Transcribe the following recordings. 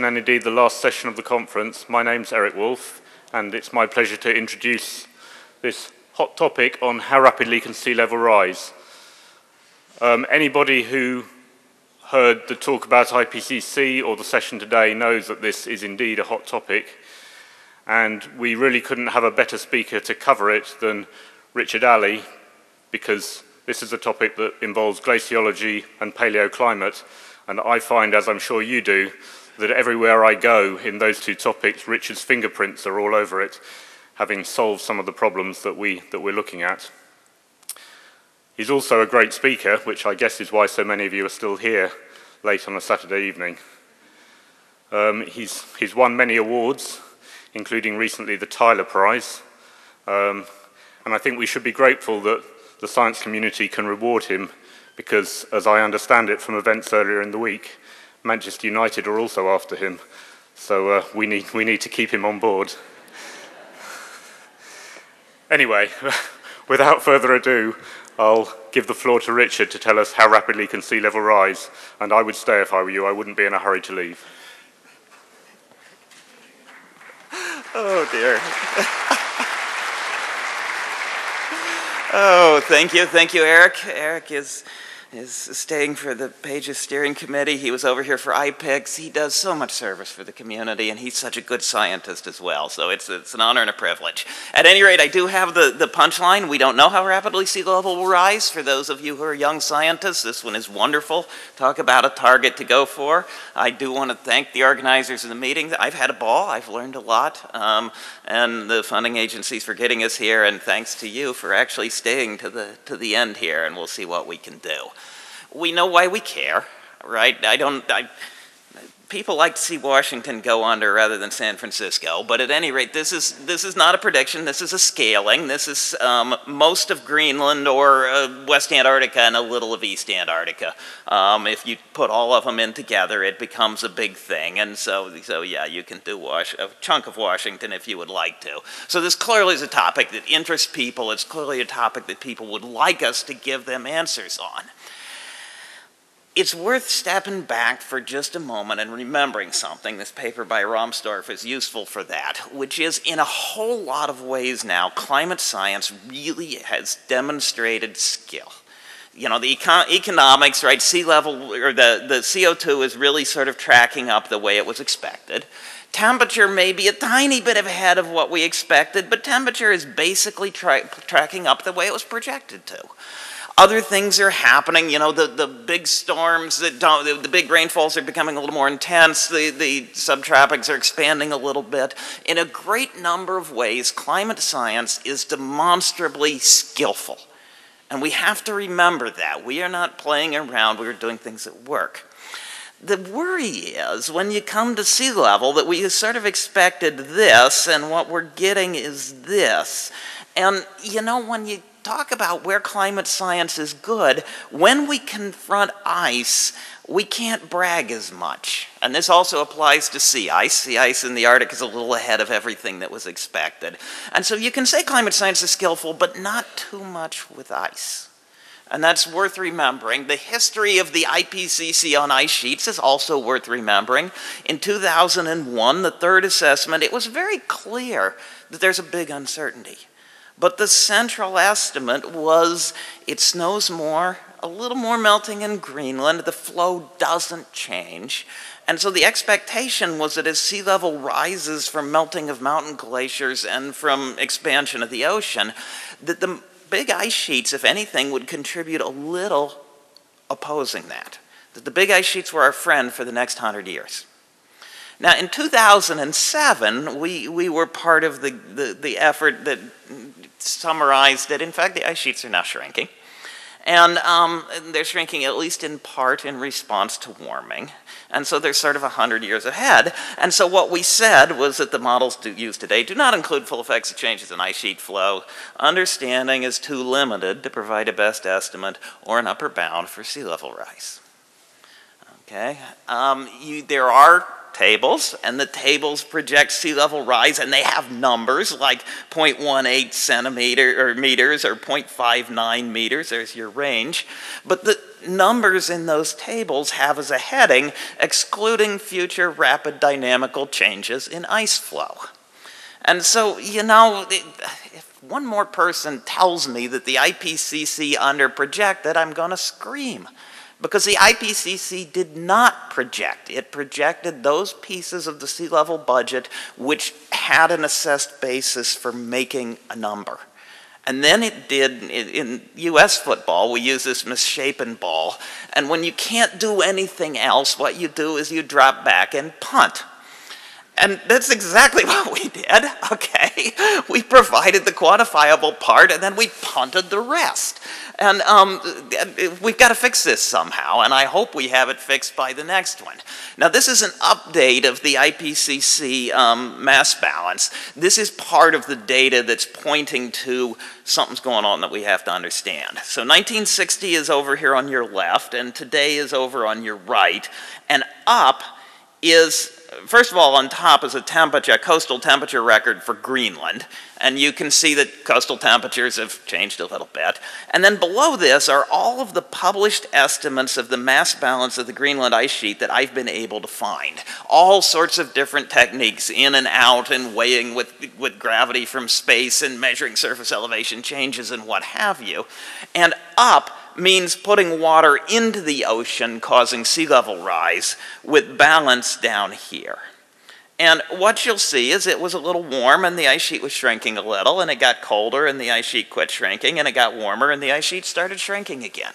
and indeed the last session of the conference. My name's Eric Wolff, and it's my pleasure to introduce this hot topic on how rapidly can sea level rise. Um, anybody who heard the talk about IPCC or the session today knows that this is indeed a hot topic, and we really couldn't have a better speaker to cover it than Richard Alley, because this is a topic that involves glaciology and paleoclimate, and I find, as I'm sure you do, that everywhere I go in those two topics, Richard's fingerprints are all over it, having solved some of the problems that, we, that we're looking at. He's also a great speaker, which I guess is why so many of you are still here late on a Saturday evening. Um, he's, he's won many awards, including recently the Tyler Prize, um, and I think we should be grateful that the science community can reward him because, as I understand it from events earlier in the week, Manchester United are also after him. So uh, we, need, we need to keep him on board. anyway, without further ado, I'll give the floor to Richard to tell us how rapidly can sea level rise. And I would stay if I were you. I wouldn't be in a hurry to leave. Oh, dear. oh, thank you. Thank you, Eric. Eric is is staying for the Pages Steering Committee. He was over here for IPICS. He does so much service for the community, and he's such a good scientist as well. So it's, it's an honor and a privilege. At any rate, I do have the, the punchline. We don't know how rapidly sea level will rise. For those of you who are young scientists, this one is wonderful. Talk about a target to go for. I do want to thank the organizers of the meeting. I've had a ball. I've learned a lot. Um, and the funding agencies for getting us here, and thanks to you for actually staying to the, to the end here, and we'll see what we can do we know why we care, right? I don't, I, people like to see Washington go under rather than San Francisco, but at any rate, this is, this is not a prediction, this is a scaling. This is um, most of Greenland or uh, West Antarctica and a little of East Antarctica. Um, if you put all of them in together, it becomes a big thing, and so, so yeah, you can do wash, a chunk of Washington if you would like to. So this clearly is a topic that interests people, it's clearly a topic that people would like us to give them answers on it's worth stepping back for just a moment and remembering something. This paper by Rahmstorf is useful for that, which is in a whole lot of ways now, climate science really has demonstrated skill. You know, the econ economics, right, sea level, or the, the CO2 is really sort of tracking up the way it was expected. Temperature may be a tiny bit ahead of what we expected, but temperature is basically tra tracking up the way it was projected to. Other things are happening. You know, the, the big storms that don't, the, the big rainfalls are becoming a little more intense. The, the subtropics are expanding a little bit. In a great number of ways, climate science is demonstrably skillful. And we have to remember that. We are not playing around, we are doing things that work. The worry is when you come to sea level that we sort of expected this, and what we're getting is this. And you know, when you talk about where climate science is good, when we confront ice, we can't brag as much. And this also applies to sea ice. The ice in the Arctic is a little ahead of everything that was expected. And so you can say climate science is skillful, but not too much with ice. And that's worth remembering. The history of the IPCC on ice sheets is also worth remembering. In 2001, the third assessment, it was very clear that there's a big uncertainty. But the central estimate was it snows more, a little more melting in Greenland, the flow doesn't change. And so the expectation was that as sea level rises from melting of mountain glaciers and from expansion of the ocean, that the big ice sheets, if anything, would contribute a little opposing that. That the big ice sheets were our friend for the next hundred years. Now, in 2007, we, we were part of the, the, the effort that summarized that, in fact, the ice sheets are now shrinking. And um, they're shrinking at least in part in response to warming. And so they're sort of 100 years ahead. And so what we said was that the models used today do not include full effects of changes in ice sheet flow. Understanding is too limited to provide a best estimate or an upper bound for sea level rise. Okay, um, you, there are tables, and the tables project sea level rise, and they have numbers like 0.18 centimeter or meters or 0.59 meters. There's your range. But the numbers in those tables have as a heading excluding future rapid dynamical changes in ice flow. And so, you know, if one more person tells me that the IPCC underprojected, I'm going to scream because the IPCC did not project. It projected those pieces of the sea level budget which had an assessed basis for making a number. And then it did, in US football, we use this misshapen ball. And when you can't do anything else, what you do is you drop back and punt. And that's exactly what we did, okay? We provided the quantifiable part and then we punted the rest. And um, we've got to fix this somehow, and I hope we have it fixed by the next one. Now, this is an update of the IPCC um, mass balance. This is part of the data that's pointing to something's going on that we have to understand. So 1960 is over here on your left, and today is over on your right, and up is first of all, on top is a temperature, coastal temperature record for Greenland, and you can see that coastal temperatures have changed a little bit. And then below this are all of the published estimates of the mass balance of the Greenland ice sheet that I've been able to find. All sorts of different techniques, in and out, and weighing with, with gravity from space, and measuring surface elevation changes, and what have you. And up means putting water into the ocean, causing sea level rise, with balance down here. And what you'll see is it was a little warm and the ice sheet was shrinking a little, and it got colder and the ice sheet quit shrinking, and it got warmer and the ice sheet started shrinking again.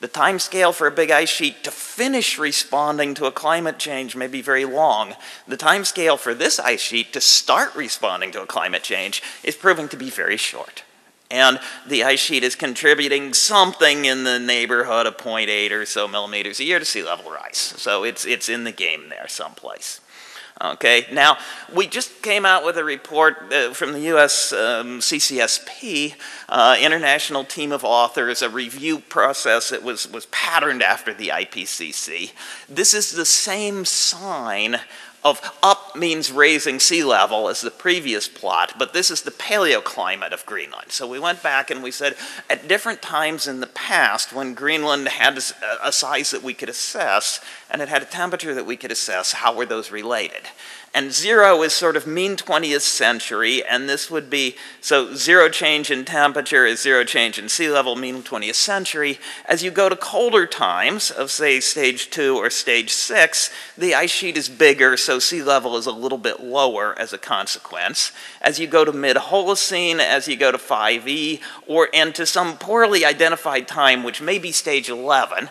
The time scale for a big ice sheet to finish responding to a climate change may be very long. The time scale for this ice sheet to start responding to a climate change is proving to be very short and the ice sheet is contributing something in the neighborhood of 0.8 or so millimeters a year to sea level rise. So it's, it's in the game there someplace. Okay, now we just came out with a report uh, from the US um, CCSP, uh, international team of authors, a review process that was, was patterned after the IPCC. This is the same sign of up means raising sea level as the previous plot, but this is the paleoclimate of Greenland. So we went back and we said at different times in the past when Greenland had a size that we could assess and it had a temperature that we could assess, how were those related? And zero is sort of mean 20th century, and this would be, so zero change in temperature is zero change in sea level, mean 20th century. As you go to colder times of, say, stage two or stage six, the ice sheet is bigger, so sea level is a little bit lower as a consequence. As you go to mid-Holocene, as you go to 5E, or and to some poorly identified time, which may be stage 11,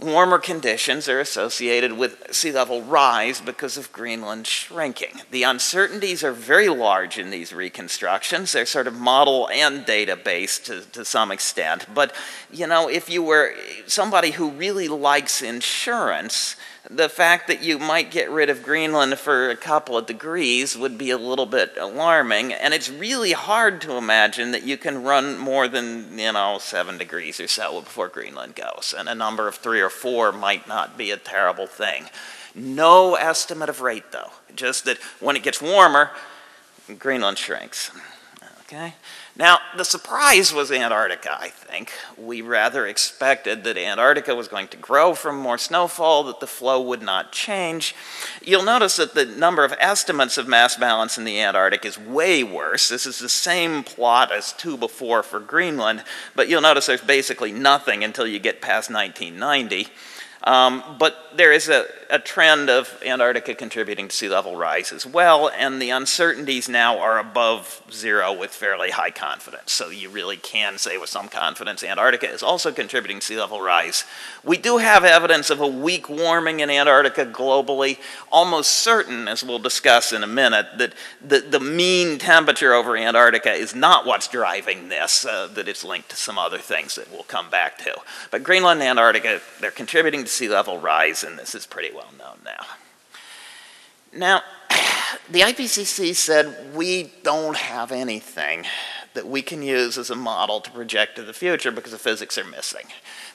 Warmer conditions are associated with sea level rise because of Greenland shrinking. The uncertainties are very large in these reconstructions. They're sort of model and data based to, to some extent. But, you know, if you were somebody who really likes insurance, the fact that you might get rid of Greenland for a couple of degrees would be a little bit alarming, and it's really hard to imagine that you can run more than, you know, seven degrees or so before Greenland goes, and a number of three or four might not be a terrible thing. No estimate of rate, though, just that when it gets warmer, Greenland shrinks. Okay? Now, the surprise was Antarctica, I think. We rather expected that Antarctica was going to grow from more snowfall, that the flow would not change. You'll notice that the number of estimates of mass balance in the Antarctic is way worse. This is the same plot as two before for Greenland, but you'll notice there's basically nothing until you get past 1990. Um, but there is a, a, trend of Antarctica contributing to sea level rise as well, and the uncertainties now are above zero with fairly high confidence. So you really can say with some confidence Antarctica is also contributing to sea level rise. We do have evidence of a weak warming in Antarctica globally, almost certain, as we'll discuss in a minute, that the, the mean temperature over Antarctica is not what's driving this, uh, that it's linked to some other things that we'll come back to. But Greenland and Antarctica, they're contributing sea level rise, and this is pretty well known now. Now, the IPCC said we don't have anything that we can use as a model to project to the future because the physics are missing.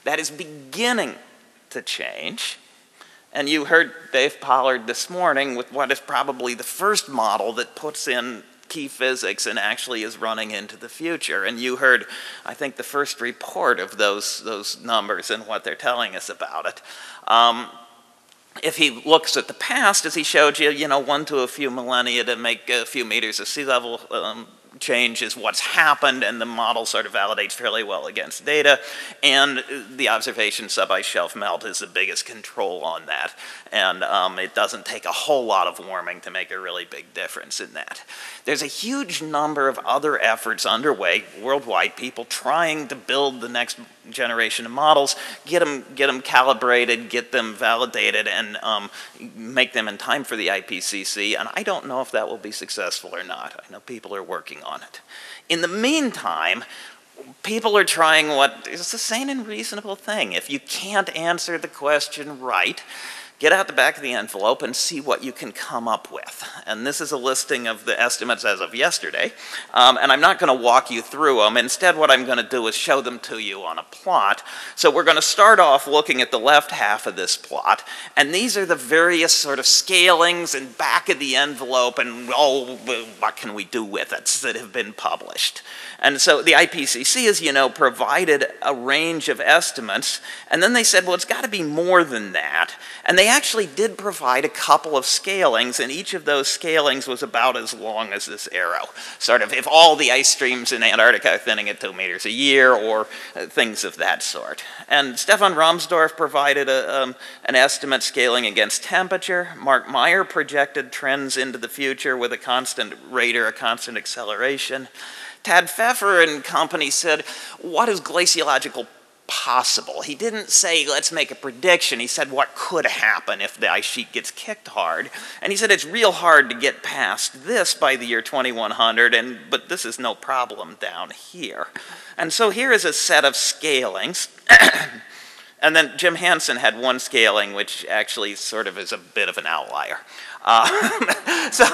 That is beginning to change. And you heard Dave Pollard this morning with what is probably the first model that puts in key physics and actually is running into the future. And you heard, I think, the first report of those, those numbers and what they're telling us about it. Um, if he looks at the past, as he showed you, you know, one to a few millennia to make a few meters of sea level um, change is what's happened, and the model sort of validates fairly well against data. And the observation subice shelf melt is the biggest control on that. And um, it doesn't take a whole lot of warming to make a really big difference in that. There's a huge number of other efforts underway worldwide, people trying to build the next generation of models, get them, get them calibrated, get them validated, and um, make them in time for the IPCC. And I don't know if that will be successful or not. I know people are working on it. In the meantime, people are trying what is a sane and reasonable thing. If you can't answer the question right, get out the back of the envelope and see what you can come up with. And this is a listing of the estimates as of yesterday. Um, and I'm not going to walk you through them. Instead, what I'm going to do is show them to you on a plot. So we're going to start off looking at the left half of this plot. And these are the various sort of scalings and back of the envelope and, oh, what can we do with it that have been published. And so the IPCC, as you know, provided a range of estimates. And then they said, well, it's got to be more than that. And they actually did provide a couple of scalings, and each of those scalings was about as long as this arrow. Sort of if all the ice streams in Antarctica are thinning at two meters a year, or uh, things of that sort. And Stefan Rahmstorf provided a, um, an estimate scaling against temperature. Mark Meier projected trends into the future with a constant rate or a constant acceleration. Tad Pfeffer and company said, what is glaciological possible. He didn't say, let's make a prediction. He said, what could happen if the ice sheet gets kicked hard? And he said, it's real hard to get past this by the year 2100, and, but this is no problem down here. And so here is a set of scalings. and then Jim Hansen had one scaling, which actually sort of is a bit of an outlier. Uh, so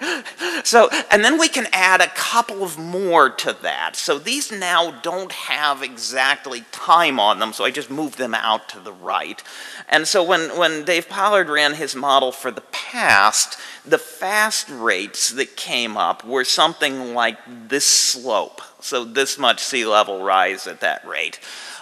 so, and then we can add a couple of more to that. So these now don't have exactly time on them, so I just moved them out to the right. And so when, when Dave Pollard ran his model for the past, the fast rates that came up were something like this slope. So this much sea level rise at that rate.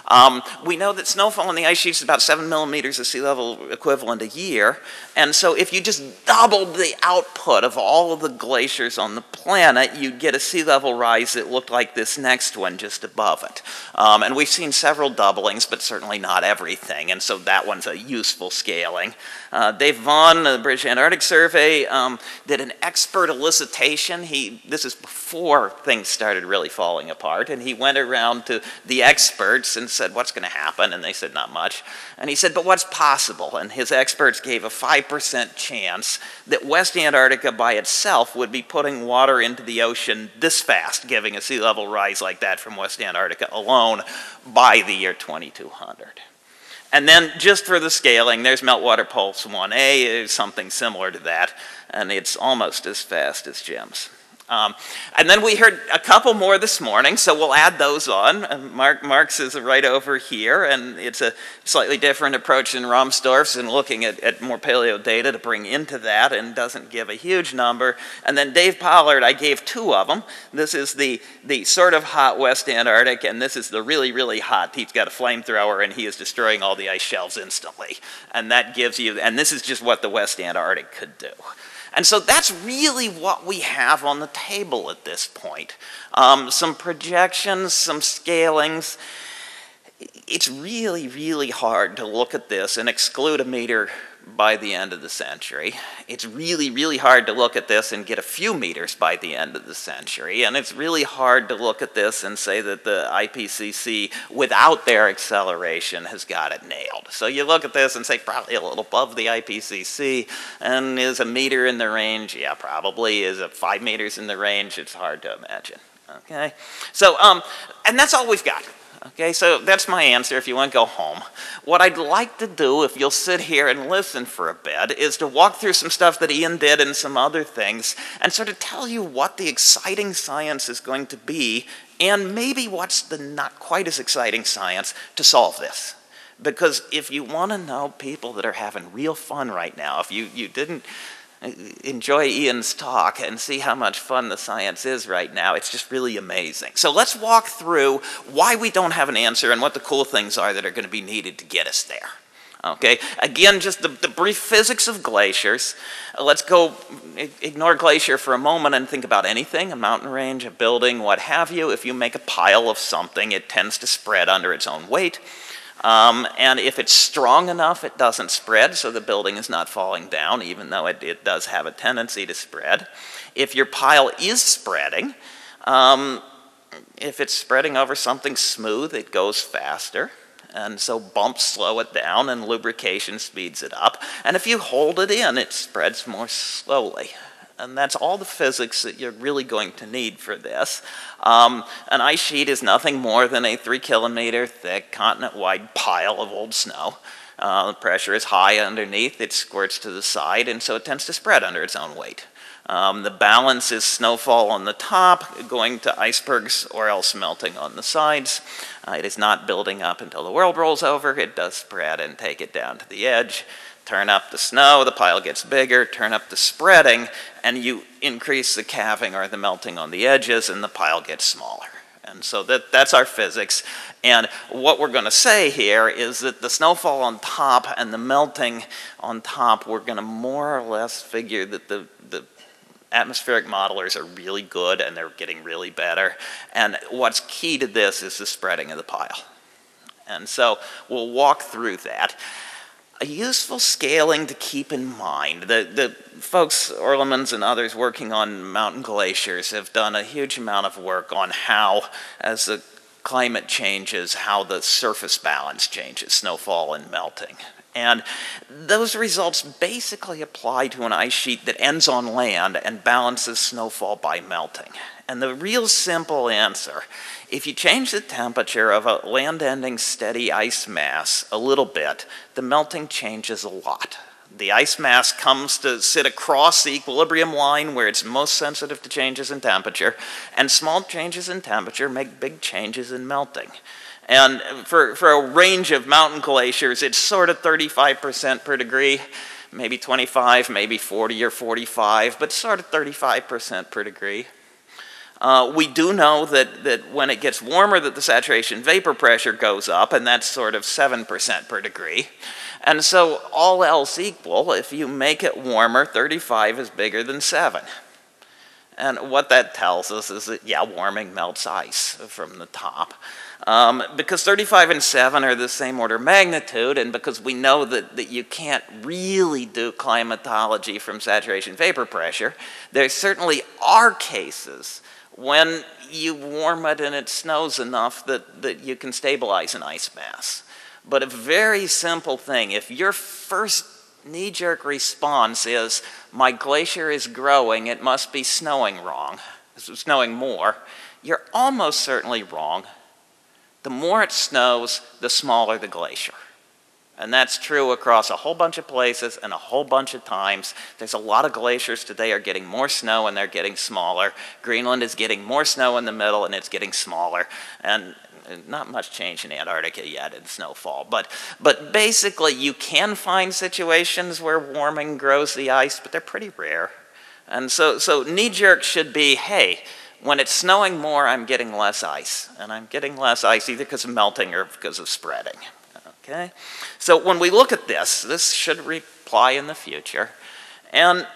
Um, we know that snowfall on the ice sheets is about seven millimeters of sea level equivalent a year. And so if you just doubled the output of all of the glaciers on the planet, you'd get a sea level rise that looked like this next one just above it. Um, and we've seen several doublings, but certainly not everything. And so that one's a useful scaling. Uh, Dave Vaughan, the British Antarctic Survey, um, did an expert elicitation. He, this is before things started really falling apart. And he went around to the experts and said, what's going to happen? And they said, not much. And he said, but what's possible? And his experts gave a 5% chance that West Antarctica by itself would be putting water into the ocean this fast, giving a sea level rise like that from West Antarctica alone by the year 2200. And then just for the scaling, there's Meltwater Pulse 1A, is something similar to that, and it's almost as fast as Jim's. Um, and then we heard a couple more this morning, so we'll add those on. Uh, Mark Marks is right over here, and it's a slightly different approach than Rahmstorf's in looking at, at more paleo data to bring into that and doesn't give a huge number. And then Dave Pollard, I gave two of them. This is the, the sort of hot West Antarctic, and this is the really, really hot. He's got a flamethrower, and he is destroying all the ice shelves instantly. And that gives you, and this is just what the West Antarctic could do. And so that's really what we have on the table at this point. Um, some projections, some scalings. It's really, really hard to look at this and exclude a meter by the end of the century. It's really, really hard to look at this and get a few meters by the end of the century. And it's really hard to look at this and say that the IPCC, without their acceleration, has got it nailed. So you look at this and say probably a little above the IPCC. And is a meter in the range? Yeah, probably. Is it five meters in the range? It's hard to imagine. Okay? So, um, and that's all we've got. Okay, so that's my answer if you want to go home. What I'd like to do, if you'll sit here and listen for a bit, is to walk through some stuff that Ian did and some other things and sort of tell you what the exciting science is going to be and maybe what's the not quite as exciting science to solve this. Because if you want to know people that are having real fun right now, if you, you didn't enjoy Ian's talk and see how much fun the science is right now, it's just really amazing. So let's walk through why we don't have an answer and what the cool things are that are going to be needed to get us there. Okay, again, just the, the brief physics of glaciers. Let's go ignore glacier for a moment and think about anything, a mountain range, a building, what have you. If you make a pile of something, it tends to spread under its own weight. Um, and if it's strong enough, it doesn't spread, so the building is not falling down, even though it, it does have a tendency to spread. If your pile is spreading, um, if it's spreading over something smooth, it goes faster. And so bumps slow it down and lubrication speeds it up. And if you hold it in, it spreads more slowly. And that's all the physics that you're really going to need for this. Um, an ice sheet is nothing more than a three kilometer thick, continent wide pile of old snow. Uh, the pressure is high underneath, it squirts to the side, and so it tends to spread under its own weight. Um, the balance is snowfall on the top, going to icebergs or else melting on the sides. Uh, it is not building up until the world rolls over. It does spread and take it down to the edge. Turn up the snow, the pile gets bigger. Turn up the spreading, and you increase the calving or the melting on the edges, and the pile gets smaller. And so that, that's our physics. And what we're going to say here is that the snowfall on top and the melting on top, we're going to more or less figure that the, the atmospheric modelers are really good and they're getting really better. And what's key to this is the spreading of the pile. And so we'll walk through that. A useful scaling to keep in mind. The, the folks, Oerlemans and others working on mountain glaciers have done a huge amount of work on how, as the climate changes, how the surface balance changes, snowfall and melting. And those results basically apply to an ice sheet that ends on land and balances snowfall by melting. And the real simple answer, if you change the temperature of a land-ending steady ice mass a little bit, the melting changes a lot. The ice mass comes to sit across the equilibrium line where it's most sensitive to changes in temperature, and small changes in temperature make big changes in melting. And for, for a range of mountain glaciers, it's sort of 35% per degree, maybe 25, maybe 40 or 45, but sort of 35% per degree. Uh, we do know that, that when it gets warmer that the saturation vapor pressure goes up, and that's sort of 7% per degree. And so all else equal, if you make it warmer, 35 is bigger than 7. And what that tells us is that, yeah, warming melts ice from the top. Um, because 35 and 7 are the same order of magnitude, and because we know that, that you can't really do climatology from saturation vapor pressure, there certainly are cases when you warm it and it snows enough that, that you can stabilize an ice mass. But a very simple thing, if your first knee-jerk response is, my glacier is growing, it must be snowing wrong, snowing more, you're almost certainly wrong the more it snows, the smaller the glacier. And that's true across a whole bunch of places and a whole bunch of times. There's a lot of glaciers today are getting more snow and they're getting smaller. Greenland is getting more snow in the middle and it's getting smaller. And not much change in Antarctica yet in snowfall. But, but basically, you can find situations where warming grows the ice, but they're pretty rare. And so, so knee jerk should be hey, when it's snowing more, I'm getting less ice. And I'm getting less ice either because of melting or because of spreading. Okay? So when we look at this, this should reply in the future. And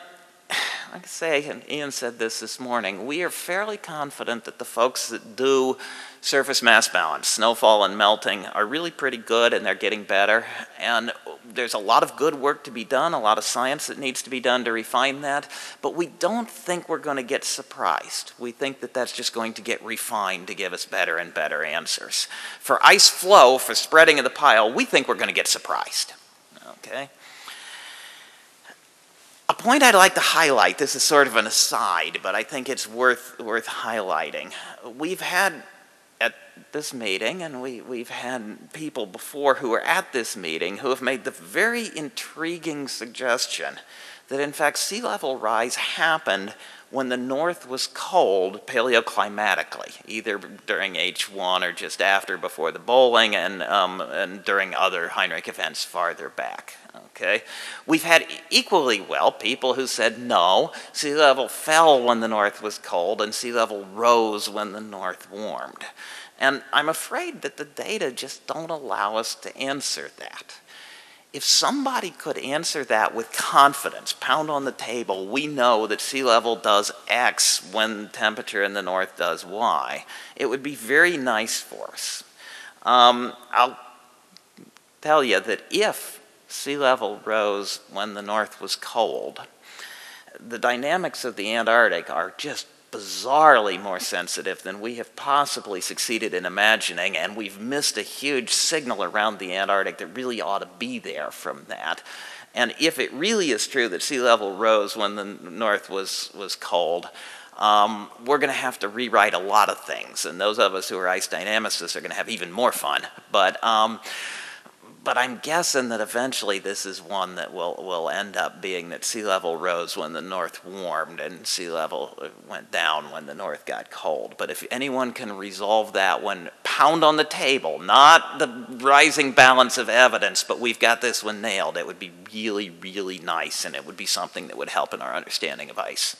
I say, and Ian said this this morning, we are fairly confident that the folks that do surface mass balance, snowfall and melting, are really pretty good and they're getting better. And there's a lot of good work to be done, a lot of science that needs to be done to refine that, but we don't think we're going to get surprised. We think that that's just going to get refined to give us better and better answers. For ice flow, for spreading of the pile, we think we're going to get surprised. Okay? A point I'd like to highlight, this is sort of an aside, but I think it's worth, worth highlighting. We've had at this meeting, and we, we've had people before who are at this meeting who have made the very intriguing suggestion that in fact sea level rise happened when the North was cold paleoclimatically, either during H1 or just after before the Bølling and, um, and during other Heinrich events farther back. Okay, we've had equally well people who said no, sea level fell when the North was cold and sea level rose when the North warmed. And I'm afraid that the data just don't allow us to answer that. If somebody could answer that with confidence, pound on the table, we know that sea level does X when temperature in the north does Y, it would be very nice for us. Um, I'll tell you that if sea level rose when the north was cold, the dynamics of the Antarctic are just bizarrely more sensitive than we have possibly succeeded in imagining, and we've missed a huge signal around the Antarctic that really ought to be there from that. And if it really is true that sea level rose when the North was, was cold, um, we're going to have to rewrite a lot of things. And those of us who are ice dynamicists are going to have even more fun. But um, but I'm guessing that eventually this is one that will, will end up being that sea level rose when the north warmed and sea level went down when the north got cold. But if anyone can resolve that one, pound on the table, not the rising balance of evidence, but we've got this one nailed, it would be really, really nice and it would be something that would help in our understanding of ice.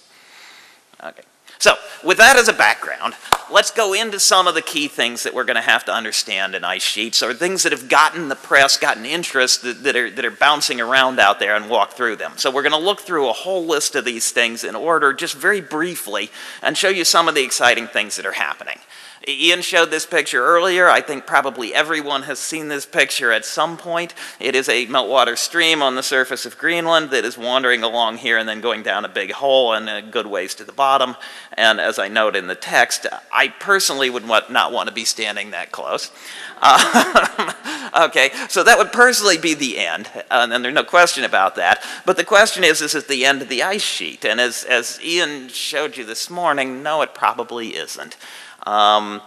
Okay. So, with that as a background, let's go into some of the key things that we're going to have to understand in ice sheets, or things that have gotten the press, gotten interest, that, that, are, that are bouncing around out there, and walk through them. So, we're going to look through a whole list of these things in order, just very briefly, and show you some of the exciting things that are happening. Ian showed this picture earlier. I think probably everyone has seen this picture at some point. It is a meltwater stream on the surface of Greenland that is wandering along here and then going down a big hole and a good ways to the bottom. And as I note in the text, I personally would not want to be standing that close. Uh, okay, so that would personally be the end, and there's no question about that. But the question is, is it the end of the ice sheet? And as, as Ian showed you this morning, no, it probably isn't. Um,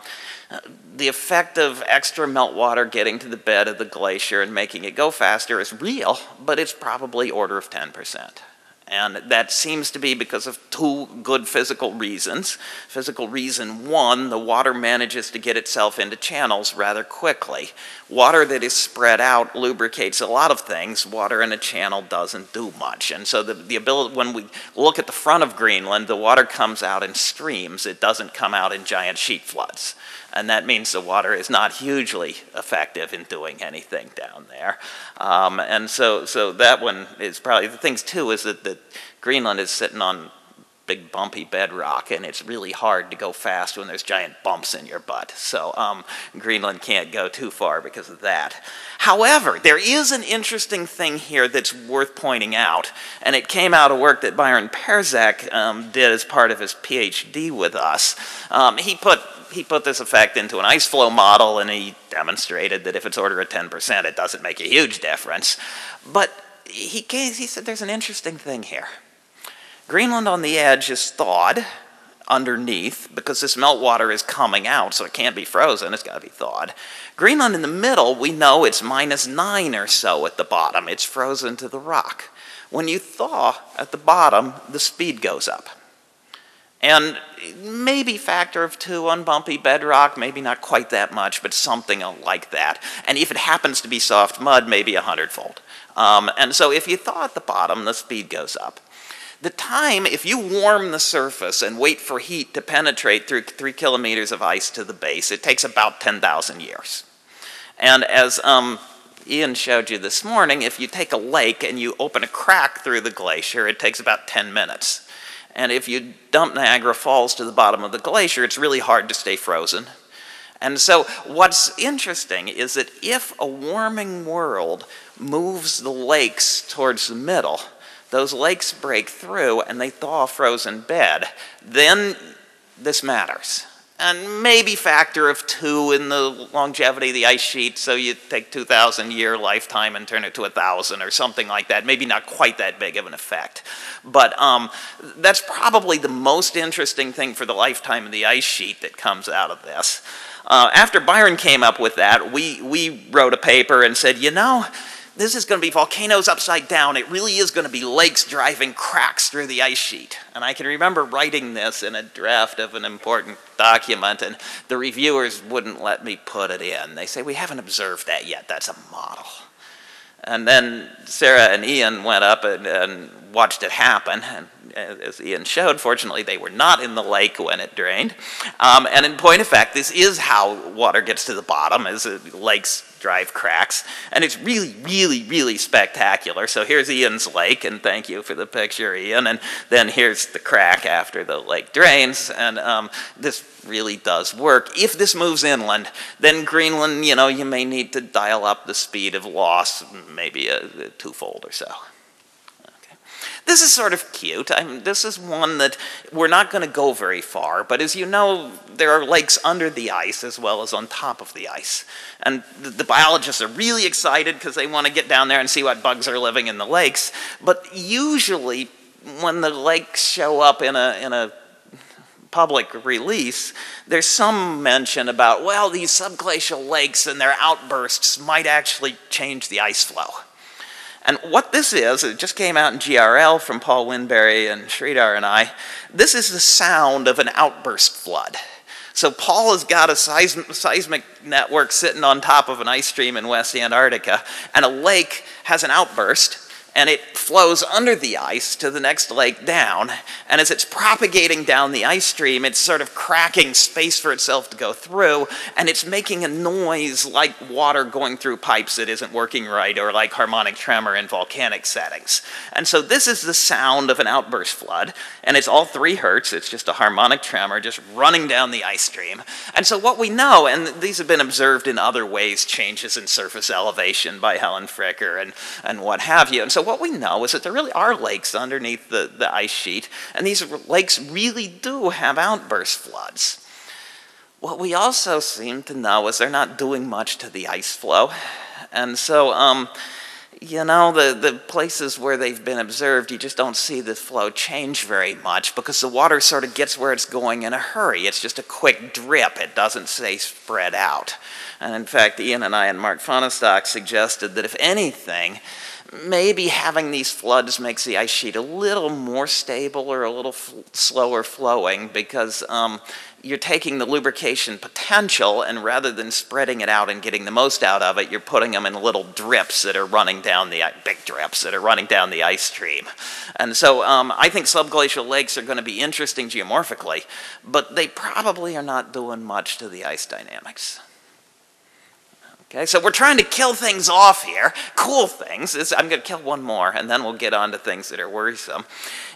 the effect of extra meltwater getting to the bed of the glacier and making it go faster is real, but it's probably order of 10%. And that seems to be because of two good physical reasons. Physical reason one, the water manages to get itself into channels rather quickly. Water that is spread out lubricates a lot of things. Water in a channel doesn't do much. And so the, the ability, when we look at the front of Greenland, the water comes out in streams. It doesn't come out in giant sheet floods and that means the water is not hugely effective in doing anything down there. Um, and so, so that one is probably the things too is that, that Greenland is sitting on big bumpy bedrock and it's really hard to go fast when there's giant bumps in your butt. So um, Greenland can't go too far because of that. However, there is an interesting thing here that's worth pointing out, and it came out of work that Byron Parizek um, did as part of his PhD with us. Um, he put he put this effect into an ice flow model and he demonstrated that if it's order of 10%, it doesn't make a huge difference. But he, came, he said there's an interesting thing here. Greenland on the edge is thawed underneath because this meltwater is coming out, so it can't be frozen, it's got to be thawed. Greenland in the middle, we know it's minus 9 or so at the bottom. It's frozen to the rock. When you thaw at the bottom, the speed goes up. And maybe factor of two on bumpy bedrock, maybe not quite that much, but something like that. And if it happens to be soft mud, maybe a hundredfold. Um, and so if you thaw at the bottom, the speed goes up. The time, if you warm the surface and wait for heat to penetrate through three kilometers of ice to the base, it takes about 10,000 years. And as um, Ian showed you this morning, if you take a lake and you open a crack through the glacier, it takes about 10 minutes. And if you dump Niagara Falls to the bottom of the glacier, it's really hard to stay frozen. And so, what's interesting is that if a warming world moves the lakes towards the middle, those lakes break through and they thaw a frozen bed, then this matters and maybe factor of two in the longevity of the ice sheet. So you take 2,000 year lifetime and turn it to a 1,000 or something like that. Maybe not quite that big of an effect. But um, that's probably the most interesting thing for the lifetime of the ice sheet that comes out of this. Uh, after Byron came up with that, we, we wrote a paper and said, you know, this is going to be volcanoes upside down. It really is going to be lakes driving cracks through the ice sheet. And I can remember writing this in a draft of an important document, and the reviewers wouldn't let me put it in. They say, We haven't observed that yet. That's a model. And then Sarah and Ian went up and, and watched it happen. And as Ian showed, fortunately, they were not in the lake when it drained. Um, and in point of fact, this is how water gets to the bottom, as lakes drive cracks. And it's really, really, really spectacular. So here's Ian's lake, and thank you for the picture, Ian. And then here's the crack after the lake drains. And um, this really does work. If this moves inland, then Greenland, you know, you may need to dial up the speed of loss, maybe a, a twofold or so. This is sort of cute. I mean, this is one that we're not going to go very far, but as you know, there are lakes under the ice as well as on top of the ice. And the, the biologists are really excited because they want to get down there and see what bugs are living in the lakes. But usually, when the lakes show up in a, in a public release, there's some mention about, well, these subglacial lakes and their outbursts might actually change the ice flow. And what this is, it just came out in GRL from Paul Winberry and Sridhar and I, this is the sound of an outburst flood. So Paul has got a seismic network sitting on top of an ice stream in West Antarctica, and a lake has an outburst, and it flows under the ice to the next lake down. And as it's propagating down the ice stream, it's sort of cracking space for itself to go through, and it's making a noise like water going through pipes that isn't working right, or like harmonic tremor in volcanic settings. And so this is the sound of an outburst flood, and it's all three hertz. It's just a harmonic tremor just running down the ice stream. And so what we know, and these have been observed in other ways, changes in surface elevation by Helen Fricker and, and what have you. And so what we know is that there really are lakes underneath the, the ice sheet, and these lakes really do have outburst floods. What we also seem to know is they're not doing much to the ice flow. And so, um, you know, the, the places where they've been observed, you just don't see the flow change very much because the water sort of gets where it's going in a hurry. It's just a quick drip, it doesn't stay spread out. And in fact, Ian and I and Mark Fahnestock suggested that if anything, maybe having these floods makes the ice sheet a little more stable or a little slower flowing because um, you're taking the lubrication potential and rather than spreading it out and getting the most out of it, you're putting them in little drips that are running down the big drips that are running down the ice stream. And so um, I think subglacial lakes are going to be interesting geomorphically, but they probably are not doing much to the ice dynamics. Okay, so we're trying to kill things off here, cool things. I'm going to kill one more, and then we'll get on to things that are worrisome.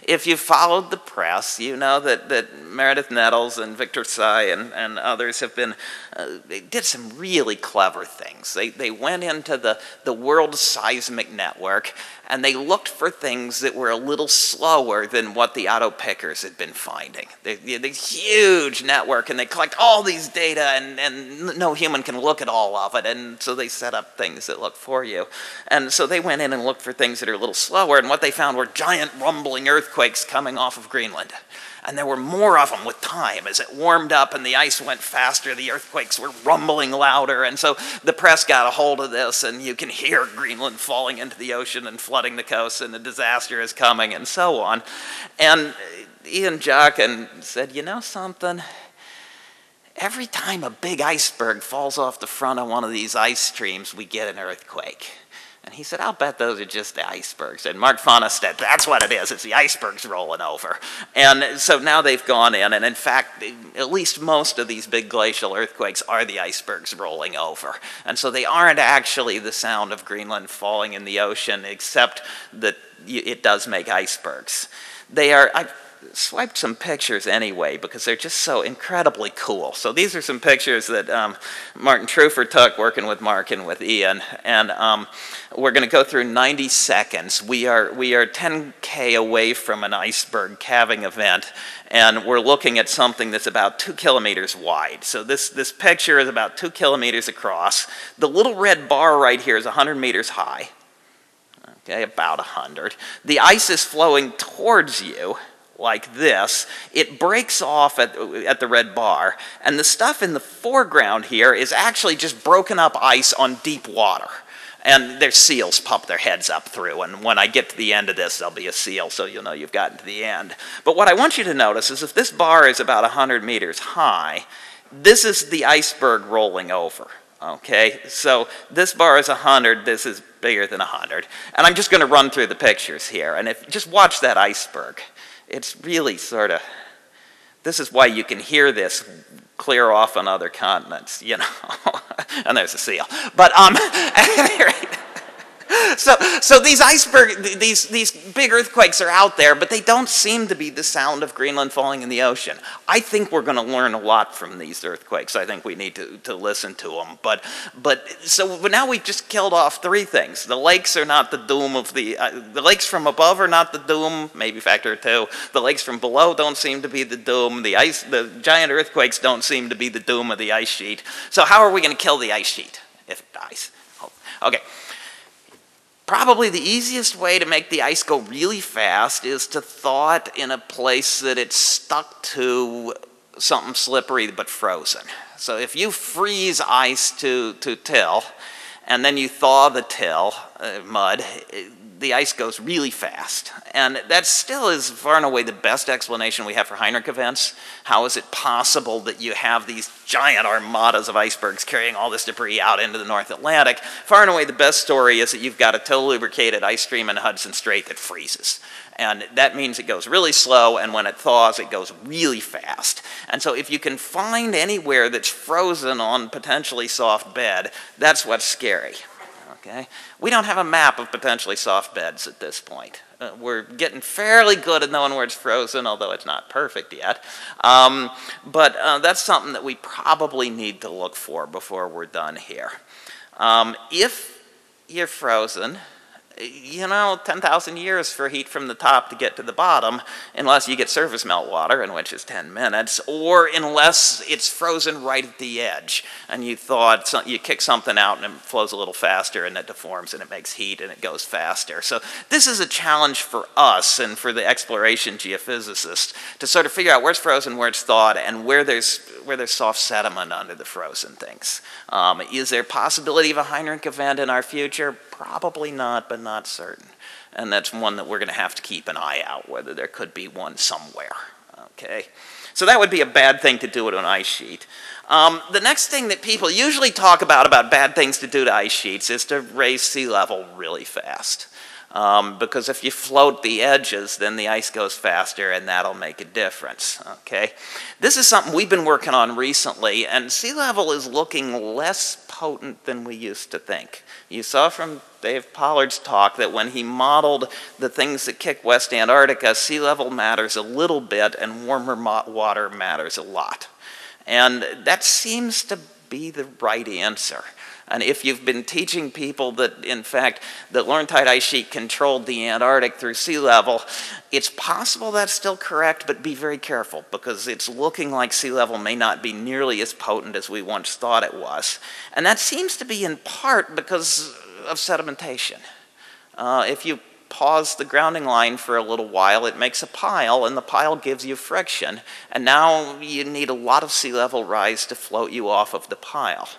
If you followed the press, you know that, that Meredith Nettles and Victor Tsai and, and others have been, uh, they did some really clever things. They, they went into the, the World Seismic Network and they looked for things that were a little slower than what the auto pickers had been finding. They, this huge network, and they collect all these data, and, and no human can look at all of it, and so they set up things that look for you. And so they went in and looked for things that are a little slower, and what they found were giant rumbling earthquakes coming off of Greenland and there were more of them with time. As it warmed up and the ice went faster, the earthquakes were rumbling louder. And so the press got a hold of this, and you can hear Greenland falling into the ocean and flooding the coast, and the disaster is coming, and so on. And uh, Ian Joughin said, You know something? Every time a big iceberg falls off the front of one of these ice streams, we get an earthquake. And he said, I'll bet those are just the icebergs. And Mark Fahnestock, that's what it is. It's the icebergs rolling over. And so now they've gone in, and in fact, at least most of these big glacial earthquakes are the icebergs rolling over. And so they aren't actually the sound of Greenland falling in the ocean, except that it does make icebergs. They are, I swiped some pictures anyway because they're just so incredibly cool. So these are some pictures that um, Martin Truffer took working with Mark and with Ian. And um, we're going to go through 90 seconds. We are, we are 10K away from an iceberg calving event. And we're looking at something that's about two kilometers wide. So this, this picture is about two kilometers across. The little red bar right here is 100 meters high. Okay, about 100. The ice is flowing towards you like this, it breaks off at, at the red bar, and the stuff in the foreground here is actually just broken up ice on deep water. And there's seals pop their heads up through. And when I get to the end of this, there'll be a seal, so you'll know you've gotten to the end. But what I want you to notice is if this bar is about 100 meters high, this is the iceberg rolling over. Okay, so this bar is 100, this is bigger than 100. And I'm just going to run through the pictures here. And if just watch that iceberg. It's really sort of, this is why you can hear this clear off on other continents, you know. and there's a seal. But um, so, so these iceberg, these, these big earthquakes are out there, but they don't seem to be the sound of Greenland falling in the ocean. I think we're going to learn a lot from these earthquakes. I think we need to, to listen to them. But, but so now we've just killed off three things. The lakes are not the doom of the, uh, the lakes from above are not the doom, maybe factor two. The lakes from below don't seem to be the doom. The ice, the giant earthquakes don't seem to be the doom of the ice sheet. So how are we going to kill the ice sheet if it dies? Okay. Probably the easiest way to make the ice go really fast is to thaw it in a place that it's stuck to something slippery but frozen. So if you freeze ice to, to till, and then you thaw the till, uh, mud, the ice goes really fast. And that still is far and away the best explanation we have for Heinrich events. How is it possible that you have these giant armadas of icebergs carrying all this debris out into the North Atlantic? Far and away the best story is that you've got a tow lubricated ice stream in Hudson Strait that freezes. And that means it goes really slow, and when it thaws, it goes really fast. And so if you can find anywhere that's frozen on potentially soft bed, that's what's scary. Okay? We don't have a map of potentially soft beds at this point. Uh, we're getting fairly good at knowing where it's frozen, although it's not perfect yet. Um, but uh, that's something that we probably need to look for before we're done here. Um, if you're frozen, you know, 10,000 years for heat from the top to get to the bottom, unless you get surface meltwater, in which is 10 minutes, or unless it's frozen right at the edge, and you thought you kick something out and it flows a little faster and it deforms and it makes heat and it goes faster. So this is a challenge for us and for the exploration geophysicists to sort of figure out where it's frozen, where it's thawed, and where there's, where there's soft sediment under the frozen things. Um, is there possibility of a Heinrich event in our future? Probably not, but not certain. And that's one that we're going to have to keep an eye out, whether there could be one somewhere. Okay? So that would be a bad thing to do with an ice sheet. Um, the next thing that people usually talk about, about bad things to do to ice sheets, is to raise sea level really fast. Um, because if you float the edges, then the ice goes faster and that'll make a difference, okay? This is something we've been working on recently, and sea level is looking less potent than we used to think. You saw from Dave Pollard's talk that when he modeled the things that kick West Antarctica, sea level matters a little bit and warmer water matters a lot. And that seems to be the right answer. And if you've been teaching people that, in fact, the Laurentide ice sheet controlled the Antarctic through sea level, it's possible that's still correct, but be very careful because it's looking like sea level may not be nearly as potent as we once thought it was. And that seems to be in part because of sedimentation. Uh, if you pause the grounding line for a little while, it makes a pile, and the pile gives you friction. And now you need a lot of sea level rise to float you off of the pile.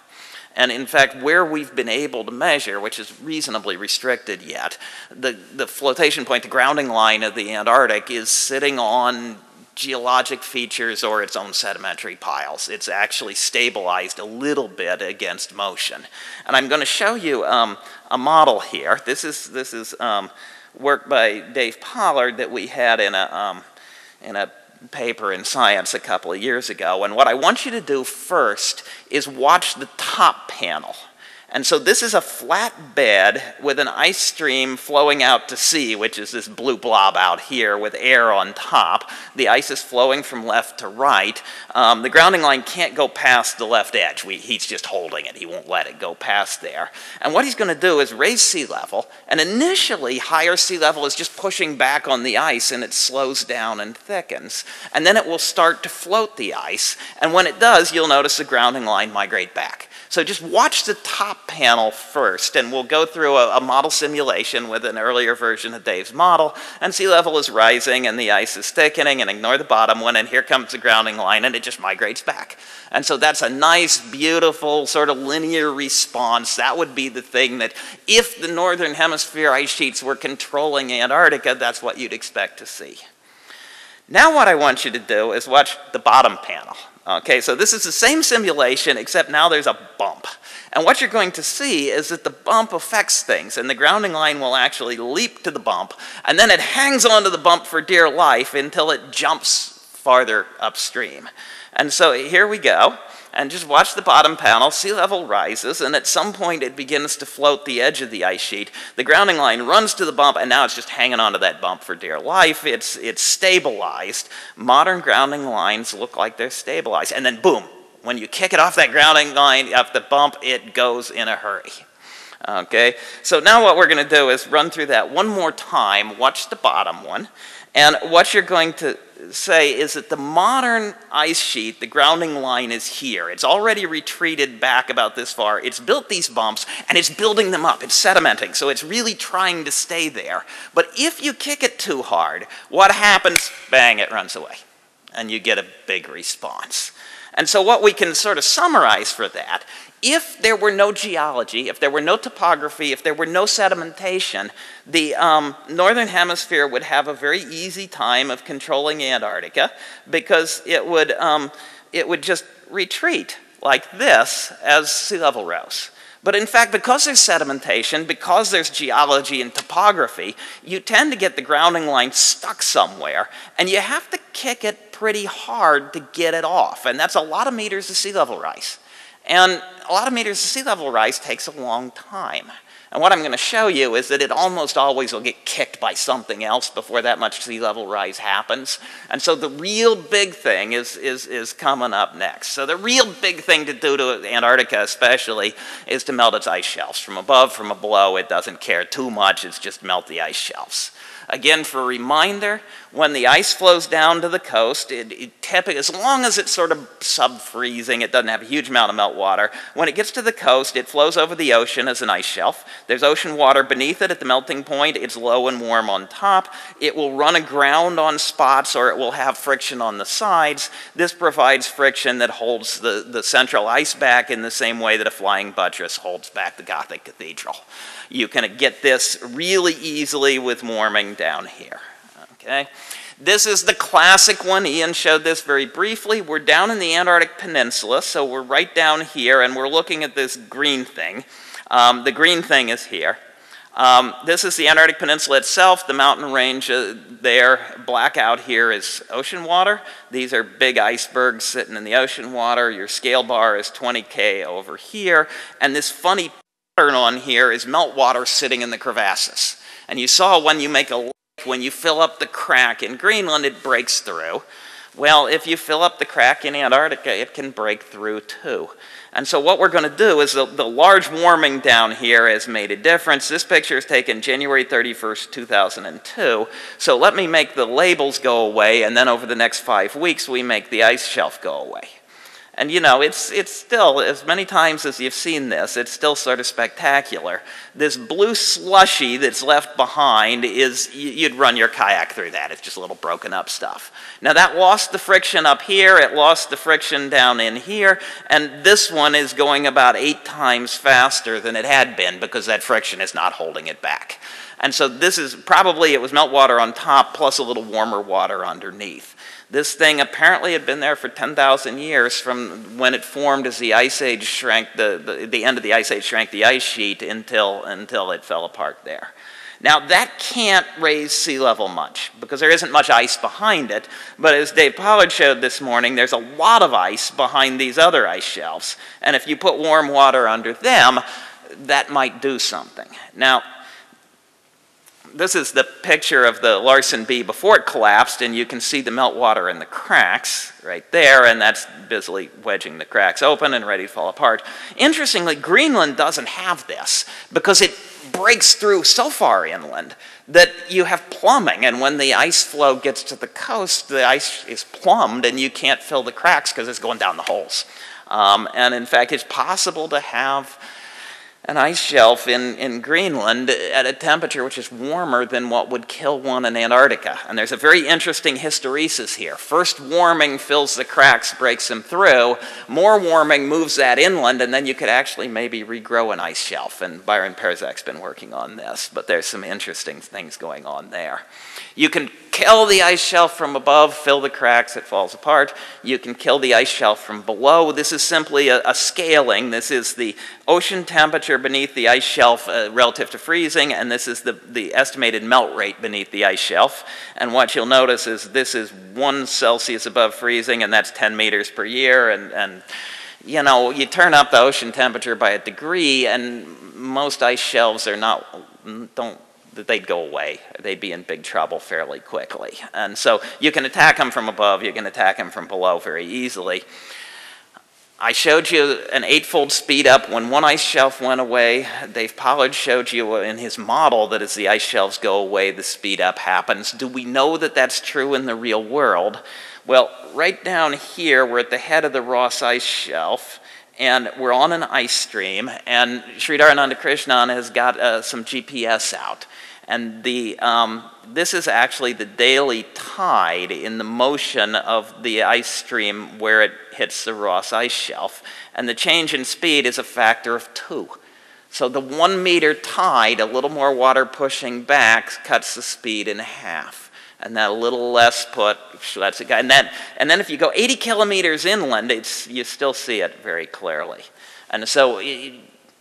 And in fact, where we've been able to measure, which is reasonably restricted yet, the, the flotation point, the grounding line of the Antarctic is sitting on geologic features or its own sedimentary piles. It's actually stabilized a little bit against motion. And I'm going to show you um, a model here. This is, this is um, work by Dave Pollard that we had in a, um, in a paper in Science a couple of years ago. And what I want you to do first is watch the top panel. And so this is a flat bed with an ice stream flowing out to sea, which is this blue blob out here with air on top. The ice is flowing from left to right. Um, the grounding line can't go past the left edge. We, he's just holding it. He won't let it go past there. And what he's going to do is raise sea level. And initially, higher sea level is just pushing back on the ice and it slows down and thickens. And then it will start to float the ice. And when it does, you'll notice the grounding line migrate back. So just watch the top panel first, and we'll go through a, a, model simulation with an earlier version of Dave's model, and sea level is rising and the ice is thickening, and ignore the bottom one, and here comes the grounding line, and it just migrates back. And so that's a nice, beautiful, sort of linear response. That would be the thing that if the northern hemisphere ice sheets were controlling Antarctica, that's what you'd expect to see. Now what I want you to do is watch the bottom panel. Okay, so this is the same simulation, except now there's a bump. And what you're going to see is that the bump affects things, and the grounding line will actually leap to the bump, and then it hangs onto the bump for dear life until it jumps farther upstream. And so here we go and just watch the bottom panel. Sea level rises, and at some point it begins to float the edge of the ice sheet. The grounding line runs to the bump, and now it's just hanging onto that bump for dear life. It's, it's stabilized. Modern grounding lines look like they're stabilized. And then, boom, when you kick it off that grounding line, off the bump, it goes in a hurry. Okay, so now what we're going to do is run through that one more time, watch the bottom one, and what you're going to say is that the modern ice sheet, the grounding line is here. It's already retreated back about this far. It's built these bumps and it's building them up. It's sedimenting, so it's really trying to stay there. But if you kick it too hard, what happens? Bang, it runs away. And you get a big response. And so, what we can sort of summarize for that if there were no geology, if there were no topography, if there were no sedimentation, the um, northern hemisphere would have a very easy time of controlling Antarctica because it would, um, it would just retreat like this as sea level rose. But in fact, because there's sedimentation, because there's geology and topography, you tend to get the grounding line stuck somewhere, and you have to kick it pretty hard to get it off. And that's a lot of meters of sea level rise. And a lot of meters of sea level rise takes a long time. And what I'm going to show you is that it almost always will get kicked by something else before that much sea level rise happens. And so the real big thing is, is, is coming up next. So the real big thing to do to Antarctica especially is to melt its ice shelves. From above, from below, it doesn't care too much. It's just melt the ice shelves. Again, for a reminder, when the ice flows down to the coast, it, it typically, as long as it's sort of sub-freezing, it doesn't have a huge amount of meltwater. When it gets to the coast, it flows over the ocean as an ice shelf. There's ocean water beneath it at the melting point. It's low and warm on top. It will run aground on spots or it will have friction on the sides. This provides friction that holds the, the central ice back in the same way that a flying buttress holds back the Gothic cathedral. You can get this really easily with warming down here. Okay? This is the classic one. Ian showed this very briefly. We're down in the Antarctic Peninsula, so we're right down here, and we're looking at this green thing. Um, the green thing is here. Um, this is the Antarctic Peninsula itself, the mountain range uh, there. Black out here is ocean water. These are big icebergs sitting in the ocean water. Your scale bar is 20K over here. And this funny pattern on here is meltwater sitting in the crevasses. And you saw when you make a when you fill up the crack in Greenland, it breaks through. Well, if you fill up the crack in Antarctica, it can break through too. And so what we're going to do is the, the, large warming down here has made a difference. This picture is taken January 31st, 2002. So let me make the labels go away, and then over the next five weeks, we make the ice shelf go away. And you know, it's, it's still, as many times as you've seen this, it's still sort of spectacular. This blue slushy that's left behind is, you'd run your kayak through that. It's just a little broken up stuff. Now that lost the friction up here, it lost the friction down in here, and this one is going about eight times faster than it had been because that friction is not holding it back. And so this is probably, it was meltwater on top plus a little warmer water underneath. This thing apparently had been there for 10,000 years from when it formed as the ice age shrank, the, the, the end of the ice age shrank the ice sheet until, until it fell apart there. Now, that can't raise sea level much because there isn't much ice behind it. But as Dave Pollard showed this morning, there's a lot of ice behind these other ice shelves. And if you put warm water under them, that might do something. Now, this is the picture of the Larsen B before it collapsed, and you can see the meltwater in the cracks right there, and that's busily wedging the cracks open and ready to fall apart. Interestingly, Greenland doesn't have this because it breaks through so far inland that you have plumbing, and when the ice flow gets to the coast, the ice is plumbed, and you can't fill the cracks because it's going down the holes. Um, and in fact, it's possible to have an ice shelf in, in Greenland at a temperature which is warmer than what would kill one in Antarctica. And there's a very interesting hysteresis here. First warming fills the cracks, breaks them through. More warming moves that inland, and then you could actually maybe regrow an ice shelf. And Byron Parizek's been working on this, but there's some interesting things going on there. You can kill the ice shelf from above, fill the cracks, it falls apart. You can kill the ice shelf from below. This is simply a, a scaling. This is the ocean temperature beneath the ice shelf uh, relative to freezing, and this is the, the estimated melt rate beneath the ice shelf. And what you'll notice is this is one Celsius above freezing, and that's 10 meters per year. And, and you know, you turn up the ocean temperature by a degree, and most ice shelves are not, don't they'd go away. They'd be in big trouble fairly quickly. And so you can attack them from above, you can attack them from below very easily. I showed you an eightfold speed up when one ice shelf went away. Dave Pollard showed you in his model that as the ice shelves go away, the speed up happens. Do we know that that's true in the real world? Well, right down here, we're at the head of the Ross ice shelf, and we're on an ice stream, and Sridhar Anandakrishnan has got uh, some GPS out. And the, um, this is actually the daily tide in the motion of the ice stream where it hits the Ross ice shelf. And the change in speed is a factor of two. So the one meter tide, a little more water pushing back, cuts the speed in half. And that a little less put, that's a guy. And then, and then if you go 80 kilometers inland, it's, you still see it very clearly. And so,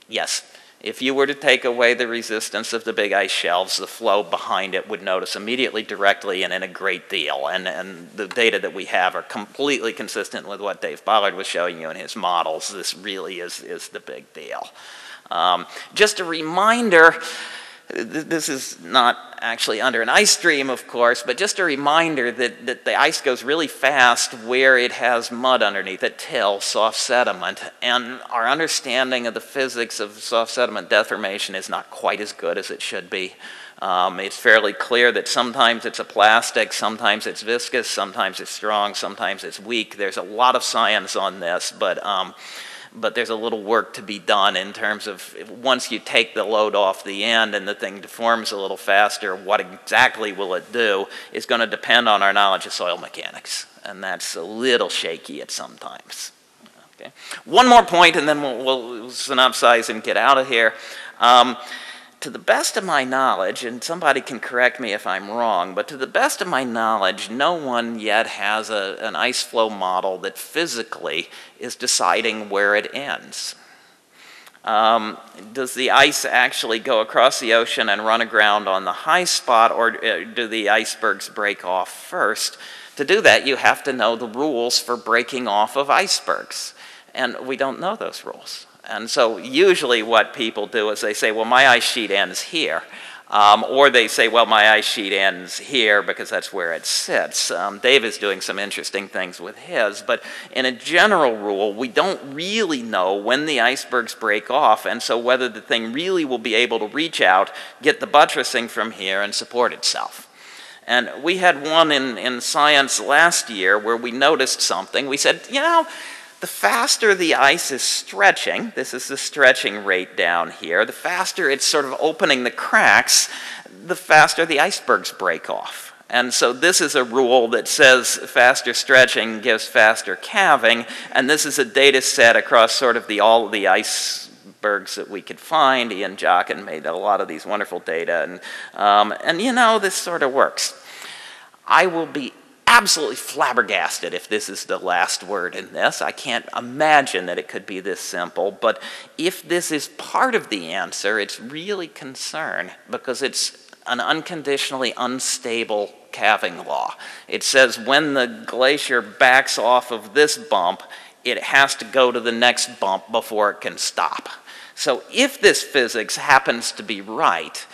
yes, if you were to take away the resistance of the big ice shelves, the flow behind it would notice immediately, directly, and in a great deal. And, and the data that we have are completely consistent with what Dave Pollard was showing you in his models. This really is, is the big deal. Um, just a reminder, this is not actually under an ice stream, of course, but just a reminder that, that the ice goes really fast where it has mud underneath it, till, soft sediment. And our understanding of the physics of soft sediment deformation is not quite as good as it should be. Um, it's fairly clear that sometimes it's a plastic, sometimes it's viscous, sometimes it's strong, sometimes it's weak. There's a lot of science on this, but um, but there's a little work to be done in terms of once you take the load off the end and the thing deforms a little faster, what exactly will it do is going to depend on our knowledge of soil mechanics. And that's a little shaky at sometimes. Okay. One more point, and then we'll, we'll synopsize and get out of here. Um, to the best of my knowledge, and somebody can correct me if I'm wrong, but to the best of my knowledge, no one yet has a, an ice flow model that physically is deciding where it ends. Um, does the ice actually go across the ocean and run aground on the high spot, or uh, do the icebergs break off first? To do that, you have to know the rules for breaking off of icebergs, and we don't know those rules. And so usually what people do is they say, well, my ice sheet ends here. Um, or they say, well, my ice sheet ends here because that's where it sits. Um, Dave is doing some interesting things with his, but in a general rule, we don't really know when the icebergs break off, and so whether the thing really will be able to reach out, get the buttressing from here, and support itself. And we had one in, in science last year where we noticed something. We said, you know, the faster the ice is stretching, this is the stretching rate down here, the faster it's sort of opening the cracks, the faster the icebergs break off. And so this is a rule that says faster stretching gives faster calving, and this is a data set across sort of the all of the icebergs that we could find. Ian Joughin made a lot of these wonderful data, and, um, and you know, this sort of works. I will be absolutely flabbergasted if this is the last word in this. I can't imagine that it could be this simple. But if this is part of the answer, it's really concern because it's an unconditionally unstable calving law. It says when the glacier backs off of this bump, it has to go to the next bump before it can stop. So if this physics happens to be right,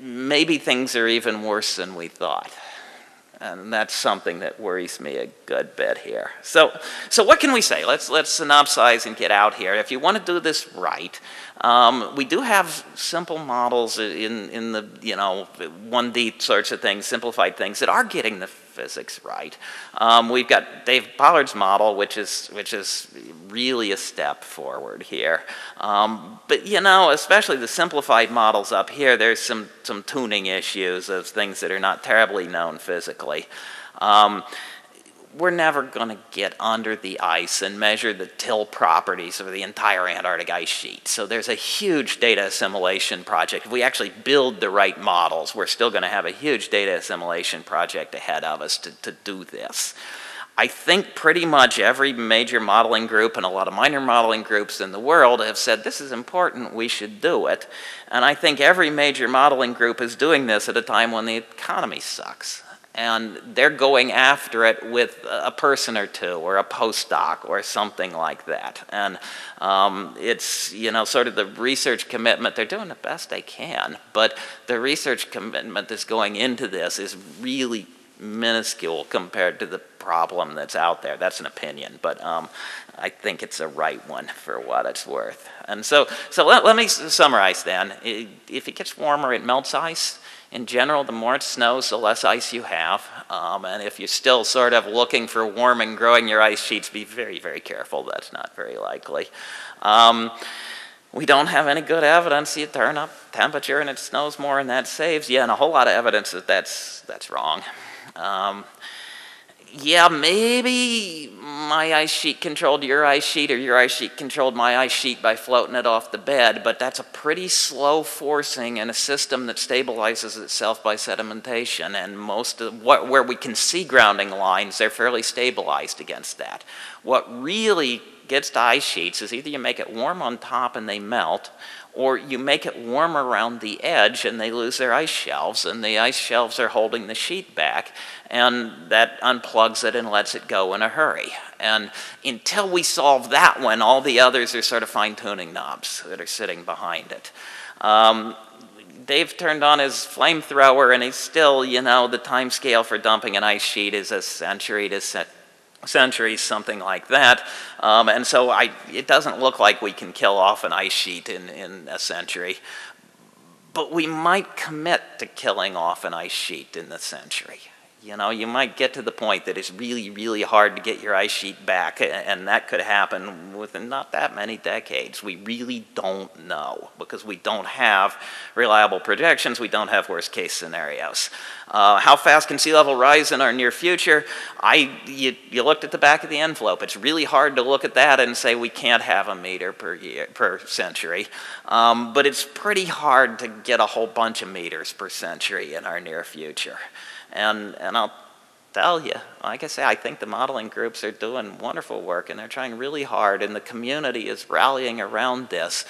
maybe things are even worse than we thought. And that's something that worries me a good bit here. So, so what can we say? Let's, let's synopsize and get out here. If you want to do this right, um, we do have simple models in, in the, you know, 1D sorts of things, simplified things that are getting the physics right. Um, we've got Dave Pollard's model, which is, which is really a step forward here. Um, but you know, especially the simplified models up here, there's some, some tuning issues of things that are not terribly known physically. Um, we're never going to get under the ice and measure the till properties of the entire Antarctic ice sheet. So there's a huge data assimilation project. If we actually build the right models, we're still going to have a huge data assimilation project ahead of us to, to do this. I think pretty much every major modeling group and a lot of minor modeling groups in the world have said this is important, we should do it. And I think every major modeling group is doing this at a time when the economy sucks and they're going after it with a person or two or a postdoc or something like that. And um, it's, you know, sort of the research commitment. They're doing the best they can, but the research commitment that's going into this is really minuscule compared to the problem that's out there. That's an opinion, but um, I think it's a right one for what it's worth. And so, so let, let me summarize then. If it gets warmer, it melts ice in general, the more it snows, the less ice you have. Um, and if you're still sort of looking for warming, growing your ice sheets, be very, very careful. That's not very likely. Um, we don't have any good evidence you turn up temperature and it snows more and that saves you, and a whole lot of evidence that that's, that's wrong. Um, yeah, maybe my ice sheet controlled your ice sheet or your ice sheet controlled my ice sheet by floating it off the bed, but that's a pretty slow forcing in a system that stabilizes itself by sedimentation. And most of what, where we can see grounding lines, they're fairly stabilized against that. What really gets to ice sheets is either you make it warm on top and they melt, or you make it warm around the edge and they lose their ice shelves, and the ice shelves are holding the sheet back and that unplugs it and lets it go in a hurry. And until we solve that one, all the others are sort of fine-tuning knobs that are sitting behind it. Um, Dave turned on his flamethrower and he's still, you know, the time scale for dumping an ice sheet is a century to centuries, something like that. Um, and so I, it doesn't look like we can kill off an ice sheet in, in a century. But we might commit to killing off an ice sheet in the century you know, you might get to the point that it's really, really hard to get your ice sheet back, and that could happen within not that many decades. We really don't know because we don't have reliable projections, we don't have worst case scenarios. Uh, how fast can sea level rise in our near future? I, you, you looked at the back of the envelope. It's really hard to look at that and say we can't have a meter per, year, per century. Um, but it's pretty hard to get a whole bunch of meters per century in our near future. And, and I'll tell you, like I say, I think the modeling groups are doing wonderful work and they're trying really hard and the community is rallying around this.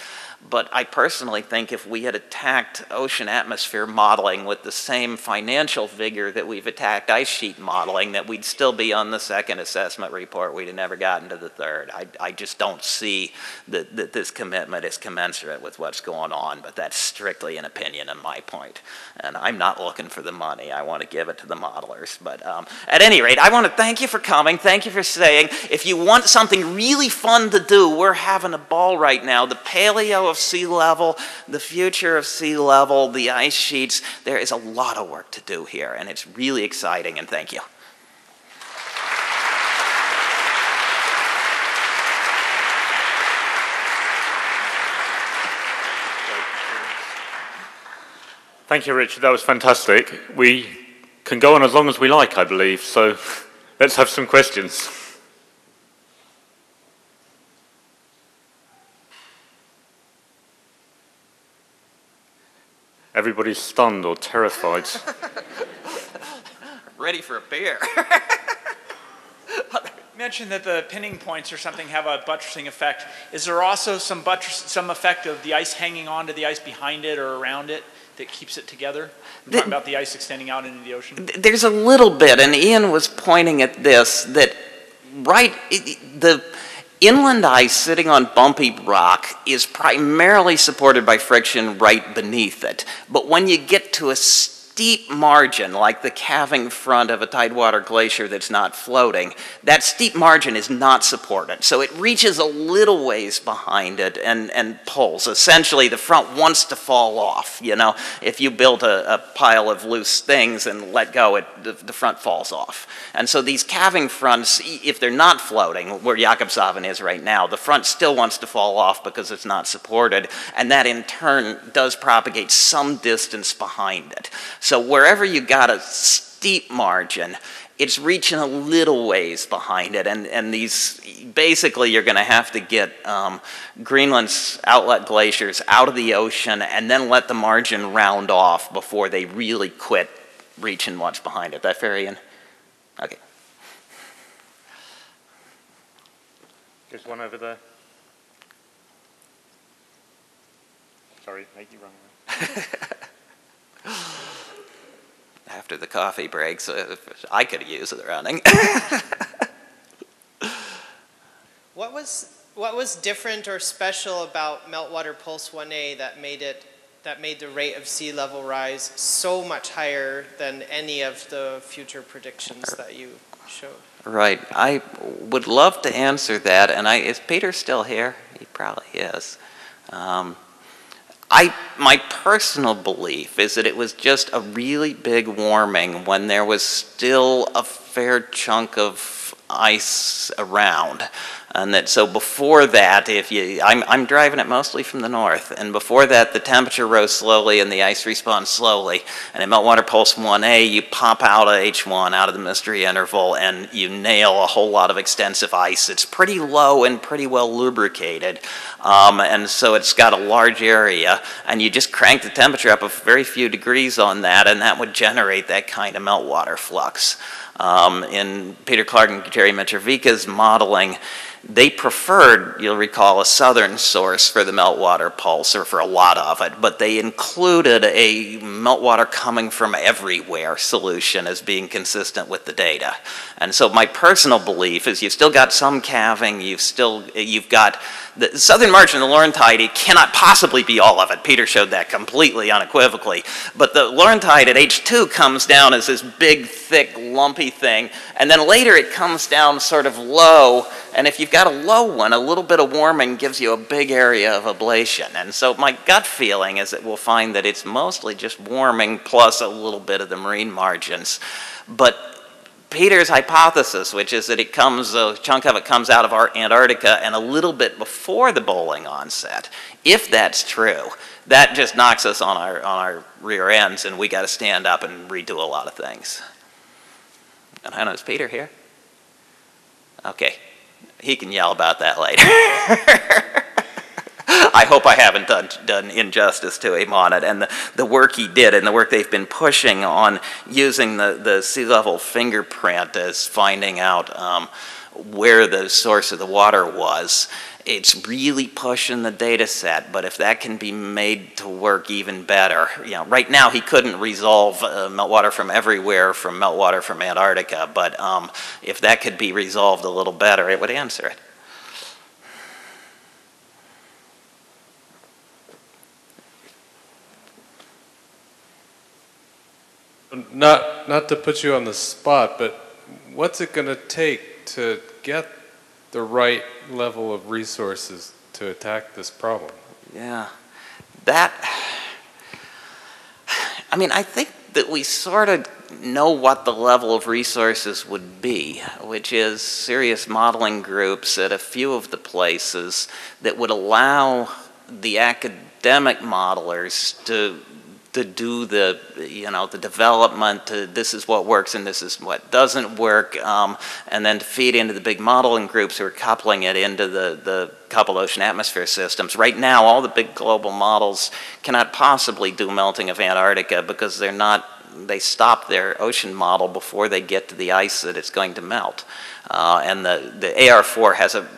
But I personally think if we had attacked ocean atmosphere modeling with the same financial vigor that we've attacked ice sheet modeling, that we'd still be on the second assessment report. We'd have never gotten to the third. I, I just don't see that, that this commitment is commensurate with what's going on, but that's strictly an opinion on my point. And I'm not looking for the money. I want to give it to the modelers. But um, at any rate, I want to thank you for coming. Thank you for staying. If you want something really fun to do, we're having a ball right now. The paleo of sea level, the future of sea level, the ice sheets. There is a lot of work to do here, and it's really exciting, and thank you. Thank you, Richard. That was fantastic. We can go on as long as we like, I believe, so let's have some questions. Everybody's stunned or terrified. Ready for a beer. mentioned that the pinning points or something have a buttressing effect. Is there also some buttress, some effect of the ice hanging onto the ice behind it or around it that keeps it together? Talking about the ice extending out into the ocean. There's a little bit, and Ian was pointing at this that right the Inland ice sitting on bumpy rock is primarily supported by friction right beneath it. But when you get to a steep margin, like the calving front of a tidewater glacier that's not floating, that steep margin is not supported. So it reaches a little ways behind it and, and pulls. Essentially, the front wants to fall off. You know, if you build a, a pile of loose things and let go, it, the, the front falls off. And so these calving fronts, if they're not floating, where Jakobshavn is right now, the front still wants to fall off because it's not supported. And that in turn does propagate some distance behind it. So wherever you got a steep margin, it's reaching a little ways behind it. And, and these, basically, you're going to have to get um, Greenland's outlet glaciers out of the ocean and then let the margin round off before they really quit reaching much behind it. That fair, Ian? Okay. There's one over there. Sorry, make you wrong. After the coffee breaks, uh, I could use the running. what was what was different or special about Meltwater Pulse 1A that made it that made the rate of sea level rise so much higher than any of the future predictions that you showed? Right. I would love to answer that. And I, is Peter still here? He probably is. Um, I, my personal belief is that it was just a really big warming when there was still a fair chunk of ice around. And that so before that, if you, I'm, I'm driving it mostly from the north, and before that, the temperature rose slowly and the ice responds slowly. And in Meltwater Pulse 1A, you pop out of H1 out of the mystery interval, and you nail a whole lot of extensive ice. It's pretty low and pretty well lubricated, um, and so it's got a large area. And you just crank the temperature up a very few degrees on that, and that would generate that kind of meltwater flux. Um, in Peter Clark and Jerry Mitrovica's modeling, they preferred, you'll recall, a southern source for the meltwater pulse, or for a lot of it, but they included a meltwater coming from everywhere solution as being consistent with the data. And so my personal belief is you've still got some calving, you've still, you've got the southern margin of the Laurentide, it cannot possibly be all of it. Peter showed that completely unequivocally. But the Laurentide at H2 comes down as this big, thick, lumpy thing, and then later it comes down sort of low, and if you've got a low one, a little bit of warming gives you a big area of ablation. And so my gut feeling is that we'll find that it's mostly just warming plus a little bit of the marine margins. But Peter's hypothesis, which is that it comes, a chunk of it comes out of our Antarctica and a little bit before the Bølling onset. If that's true, that just knocks us on our, on our rear ends and we got to stand up and redo a lot of things. And I know, is Peter here? Okay, he can yell about that later. I hope I haven't done, done injustice to him on it. And the, the work he did and the work they've been pushing on using the, the sea level fingerprint as finding out um, where the source of the water was. It's really pushing the data set, but if that can be made to work even better, you know, right now he couldn't resolve uh, meltwater from everywhere from meltwater from Antarctica, but um, if that could be resolved a little better, it would answer it. Not, not to put you on the spot, but what's it going to take to get the right level of resources to attack this problem? Yeah, that, I mean, I think that we sort of know what the level of resources would be, which is serious modeling groups at a few of the places that would allow the academic modelers to to do the, you know, the development to this is what works and this is what doesn't work, um, and then to feed into the big modeling groups who are coupling it into the, the coupled ocean atmosphere systems. Right now, all the big global models cannot possibly do melting of Antarctica because they're not, they stop their ocean model before they get to the ice that it's going to melt. Uh, and the, the AR4 has a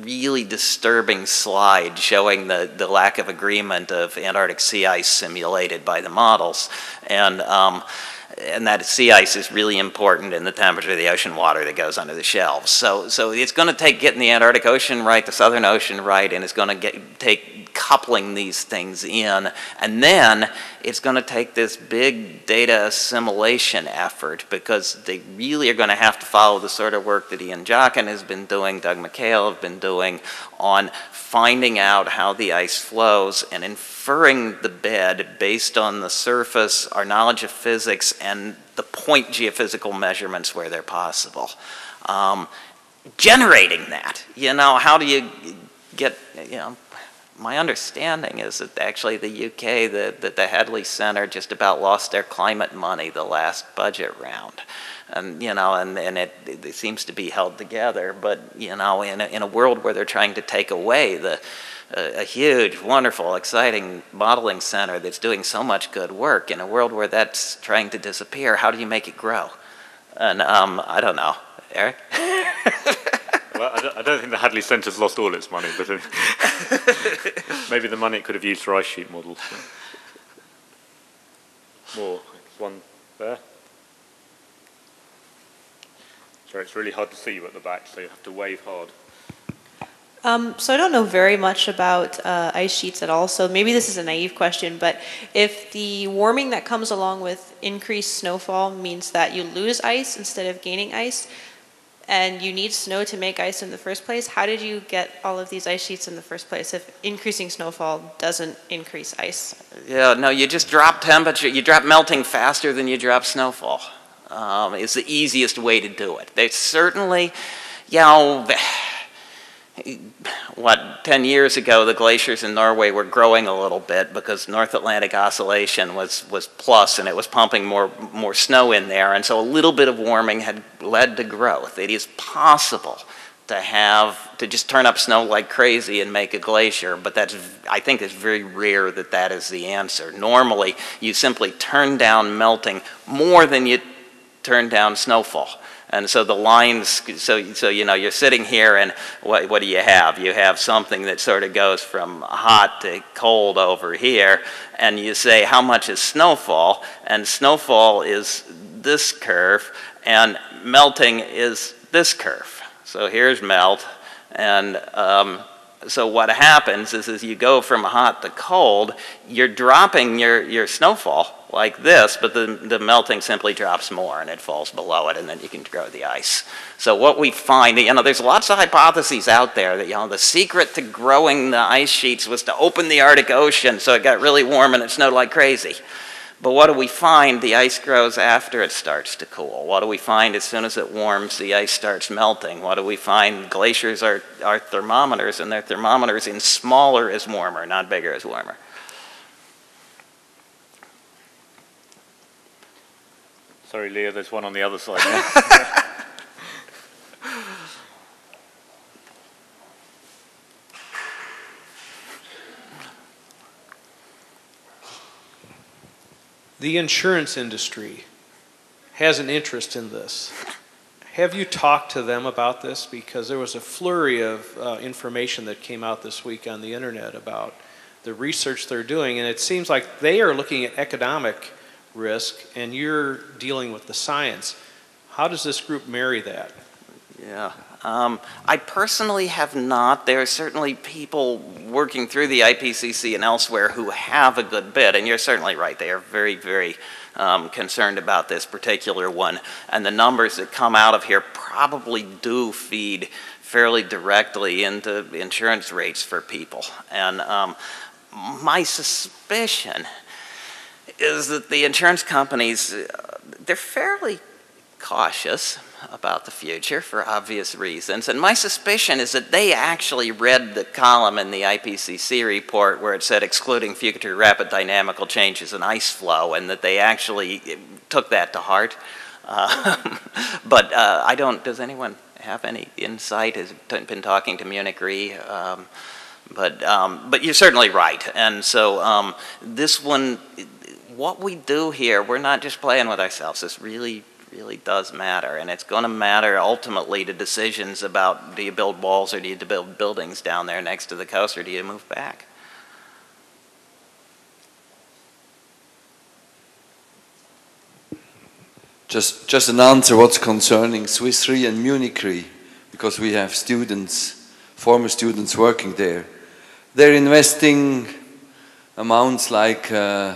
really disturbing slide showing the, the lack of agreement of Antarctic sea ice simulated by the models. And, um, and that sea ice is really important in the temperature of the ocean water that goes under the shelves. So, so it's going to take getting the Antarctic Ocean right, the Southern Ocean right, and it's going to get take coupling these things in. And then it's going to take this big data assimilation effort because they really are going to have to follow the sort of work that Ian Joughin has been doing, Doug MacAyeal have been doing on finding out how the ice flows and inferring the bed based on the surface, our knowledge of physics, and the point geophysical measurements where they're possible. Um, generating that, you know, how do you get, you know, my understanding is that actually the UK, the, the, the Hadley Center just about lost their climate money the last budget round. And, you know, and, and it, it seems to be held together, but, you know, in a, in a world where they're trying to take away the, a, a huge, wonderful, exciting modeling center that's doing so much good work, in a world where that's trying to disappear, how do you make it grow? And um, I don't know. Eric? Well, I don't, I don't think the Hadley Centre's lost all its money, but uh, maybe the money it could have used for ice sheet models. More. One there. Sorry, it's really hard to see you at the back, so you have to wave hard. Um, so I don't know very much about uh, ice sheets at all. So maybe this is a naive question, but if the warming that comes along with increased snowfall means that you lose ice instead of gaining ice, and you need snow to make ice in the first place, how did you get all of these ice sheets in the first place if increasing snowfall doesn't increase ice? Yeah, no, you just drop temperature, you drop melting faster than you drop snowfall. Um, it's the easiest way to do it. There's certainly, you know, what, 10 years ago, the glaciers in Norway were growing a little bit because North Atlantic oscillation was, was plus and it was pumping more, more snow in there. And so a little bit of warming had led to growth. It is possible to have, to just turn up snow like crazy and make a glacier, but that's, I think it's very rare that that is the answer. Normally, you simply turn down melting more than you turn down snowfall. And so the lines, so, so you know, you're sitting here and what, what do you have? You have something that sort of goes from hot to cold over here, and you say, how much is snowfall? And snowfall is this curve, and melting is this curve. So here's melt, and um, so what happens is as you go from hot to cold, you're dropping your, your snowfall like this, but the, the melting simply drops more and it falls below it and then you can grow the ice. So what we find, you know, there's lots of hypotheses out there that, you know, the secret to growing the ice sheets was to open the Arctic Ocean so it got really warm and it snowed like crazy. But what do we find? The ice grows after it starts to cool. What do we find as soon as it warms, the ice starts melting? What do we find? Glaciers are, are thermometers, and their thermometers in smaller is warmer, not bigger is warmer. Sorry, Leah, there's one on the other side The insurance industry has an interest in this. Have you talked to them about this? Because there was a flurry of uh, information that came out this week on the internet about the research they're doing, and it seems like they are looking at economic risk and you're dealing with the science. How does this group marry that? Yeah. Um, I personally have not. There are certainly people working through the IPCC and elsewhere who have a good bit, and you're certainly right. They are very, very um, concerned about this particular one. And the numbers that come out of here probably do feed fairly directly into insurance rates for people. And um, my suspicion is that the insurance companies, uh, they're fairly cautious about the future for obvious reasons. And my suspicion is that they actually read the column in the IPCC report where it said excluding future rapid dynamical changes in ice flow, and that they actually uh, took that to heart. Uh, but uh, I don't, does anyone have any insight? Has been talking to Munich Re? Um, but, um, but you're certainly right. And so um, this one, what we do here, we're not just playing with ourselves. This really, really does matter. And it's going to matter ultimately to decisions about do you build walls or do you build buildings down there next to the coast or do you move back? Just, just an answer what's concerning Swiss Re and Munich Re, because we have students, former students working there. they're investing amounts like uh,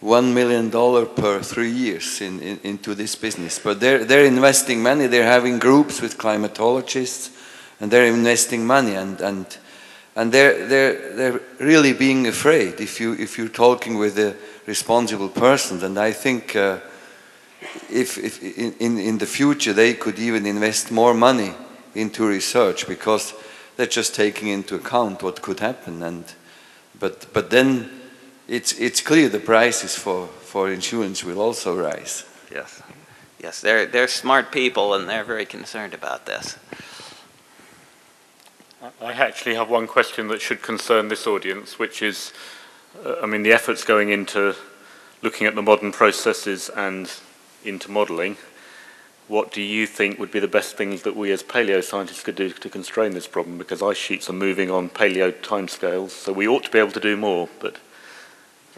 one million dollar per three years in, in, into this business. But they're, they're investing money. They're having groups with climatologists, and they're investing money, and and and they're they're they're really being afraid if you if you're talking with a responsible person. And I think. Uh, if, if in, in, in the future they could even invest more money into research because they're just taking into account what could happen and but but then it's it's clear the prices for for insurance will also rise Yes, yes, they're, they're smart people and they're very concerned about this. I actually have one question that should concern this audience, which is, uh, I mean, the efforts going into looking at the modern processes and into modelling. What do you think would be the best things that we as paleo scientists could do to constrain this problem? Because ice sheets are moving on paleo timescales, so we ought to be able to do more, but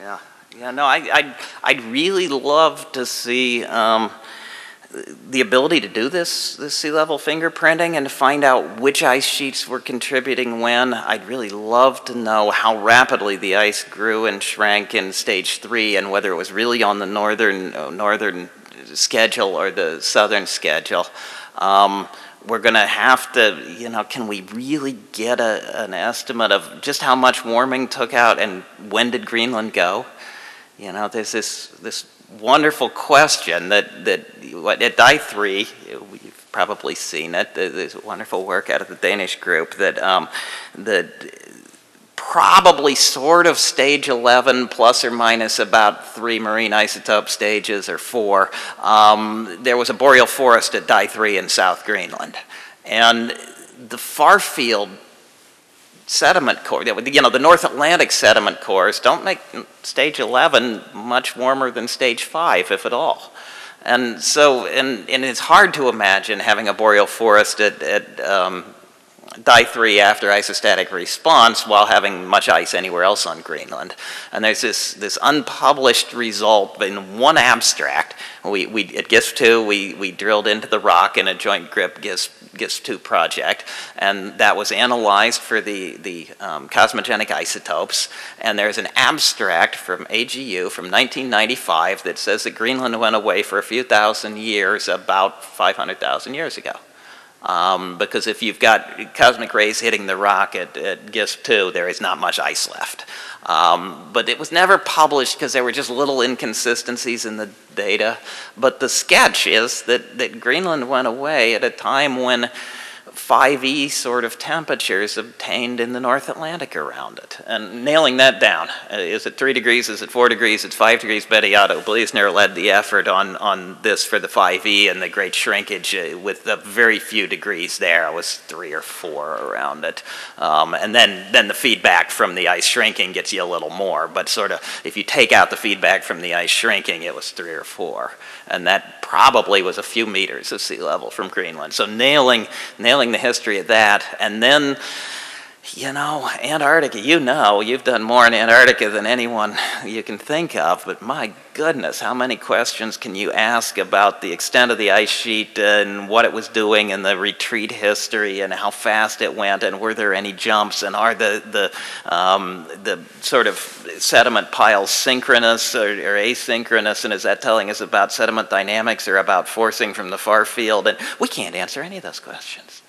Yeah, yeah, no, I, I'd, I'd really love to see um, the ability to do this, this sea level fingerprinting and to find out which ice sheets were contributing when. I'd really love to know how rapidly the ice grew and shrank in stage three and whether it was really on the northern, uh, northern schedule or the southern schedule. Um, we're going to have to, you know, can we really get a, an estimate of just how much warming took out and when did Greenland go? You know, there's this, this wonderful question that, that at Dye 3, you've probably seen it, there- there's wonderful work out of the Danish group that, um, that probably sort of stage 11 plus or minus about three marine isotope stages or four. Um, there was a boreal forest at Dye 3 in South Greenland. And the far field sediment core, you know, the North Atlantic sediment cores don't make stage 11 much warmer than stage 5, if at all. And so, and, and it's hard to imagine having a boreal forest at, at um, Dye 3 after isostatic response while having much ice anywhere else on Greenland. And there's this, this unpublished result in one abstract. We, we, at GISP 2, we, we drilled into the rock in a joint GRIP GISP, GISP 2 project, and that was analyzed for the, the um, cosmogenic isotopes. And there's an abstract from AGU from 1995 that says that Greenland went away for a few thousand years about 500,000 years ago. Um, because if you've got cosmic rays hitting the rock at, at GISP 2, there is not much ice left. Um, but it was never published because there were just little inconsistencies in the data. But the sketch is that, that Greenland went away at a time when 5e sort of temperatures obtained in the North Atlantic around it. And nailing that down, uh, is it three degrees, is it four degrees, it's five degrees, Bette Otto-Bliesner led the effort on, on this for the 5e and the great shrinkage uh, with the very few degrees there, it was three or four around it. Um, and then, then the feedback from the ice shrinking gets you a little more, but sort of if you take out the feedback from the ice shrinking, it was three or four. And that probably was a few meters of sea level from Greenland. So nailing, nailing the history of that, and then, you know, Antarctica, you know, you've done more in Antarctica than anyone you can think of, but my goodness, how many questions can you ask about the extent of the ice sheet and what it was doing and the retreat history and how fast it went and were there any jumps and are the, the, um, the sort of sediment piles synchronous or, or asynchronous and is that telling us about sediment dynamics or about forcing from the far field? And we can't answer any of those questions.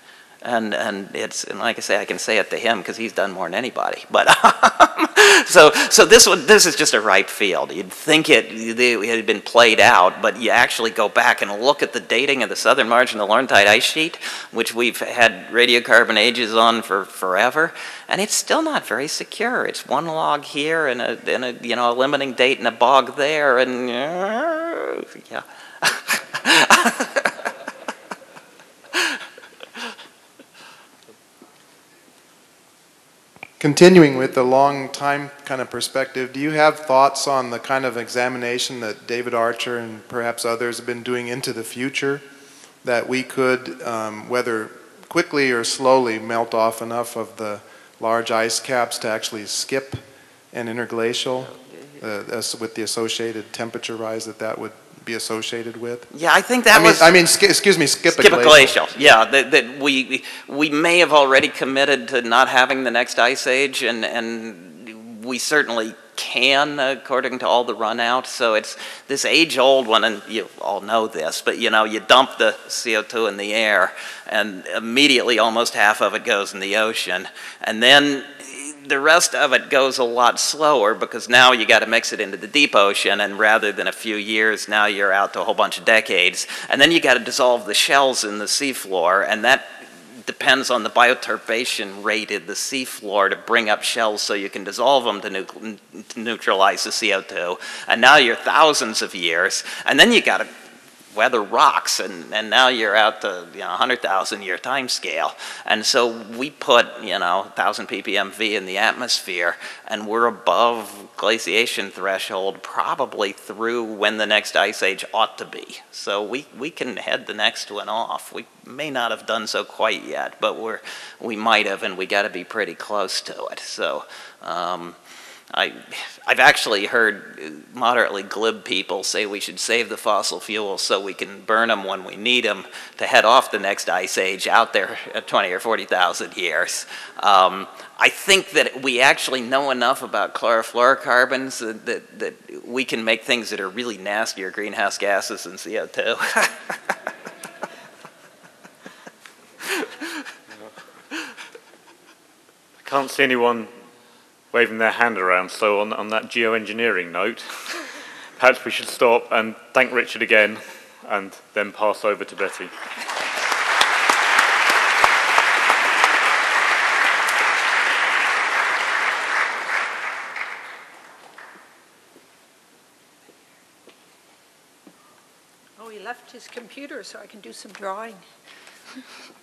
And, and it's and like I say, I can say it to him because he's done more than anybody. But um, so so this one this is just a ripe field. You'd think it, it had been played out, but you actually go back and look at the dating of the southern margin of the Laurentide ice sheet, which we've had radiocarbon ages on for forever, and it's still not very secure. It's one log here and a, and a you know a limiting date and a bog there, and yeah. Continuing with the long time kind of perspective, do you have thoughts on the kind of examination that David Archer and perhaps others have been doing into the future? That we could, um, whether quickly or slowly, melt off enough of the large ice caps to actually skip an interglacial uh, with the associated temperature rise that that would be associated with? Yeah, I think that I mean, was. I mean, excuse me, skip a Skip a glacial. yeah, that, that we, we may have already committed to not having the next ice age, and, and we certainly can, according to all the run out. So it's this age-old one, and you all know this, but you know, you dump the CO2 in the air, and immediately almost half of it goes in the ocean. And then the rest of it goes a lot slower because now you got to mix it into the deep ocean, and rather than a few years, now you're out to a whole bunch of decades. And then you got to dissolve the shells in the seafloor, and that depends on the bioturbation rate of the seafloor to bring up shells so you can dissolve them to, to neutralize the CO2. And now you're thousands of years, and then you got to weather rocks, and, and now you're out to you know 100,000 year time scale. And so we put you know 1,000 ppm V in the atmosphere, and we're above glaciation threshold probably through when the next ice age ought to be. So we, we can head the next one off. We may not have done so quite yet, but we're we might have, and we got to be pretty close to it. So. Um, I, I've actually heard moderately glib people say we should save the fossil fuels so we can burn them when we need them to head off the next ice age out there at 20 or 40,000 years. Um, I think that we actually know enough about chlorofluorocarbons that, that, that we can make things that are really nastier greenhouse gases than CO2. I can't see anyone waving their hand around, so on, on that geoengineering note, perhaps we should stop and thank Richard again and then pass over to Bette. Oh, he left his computer so I can do some drawing.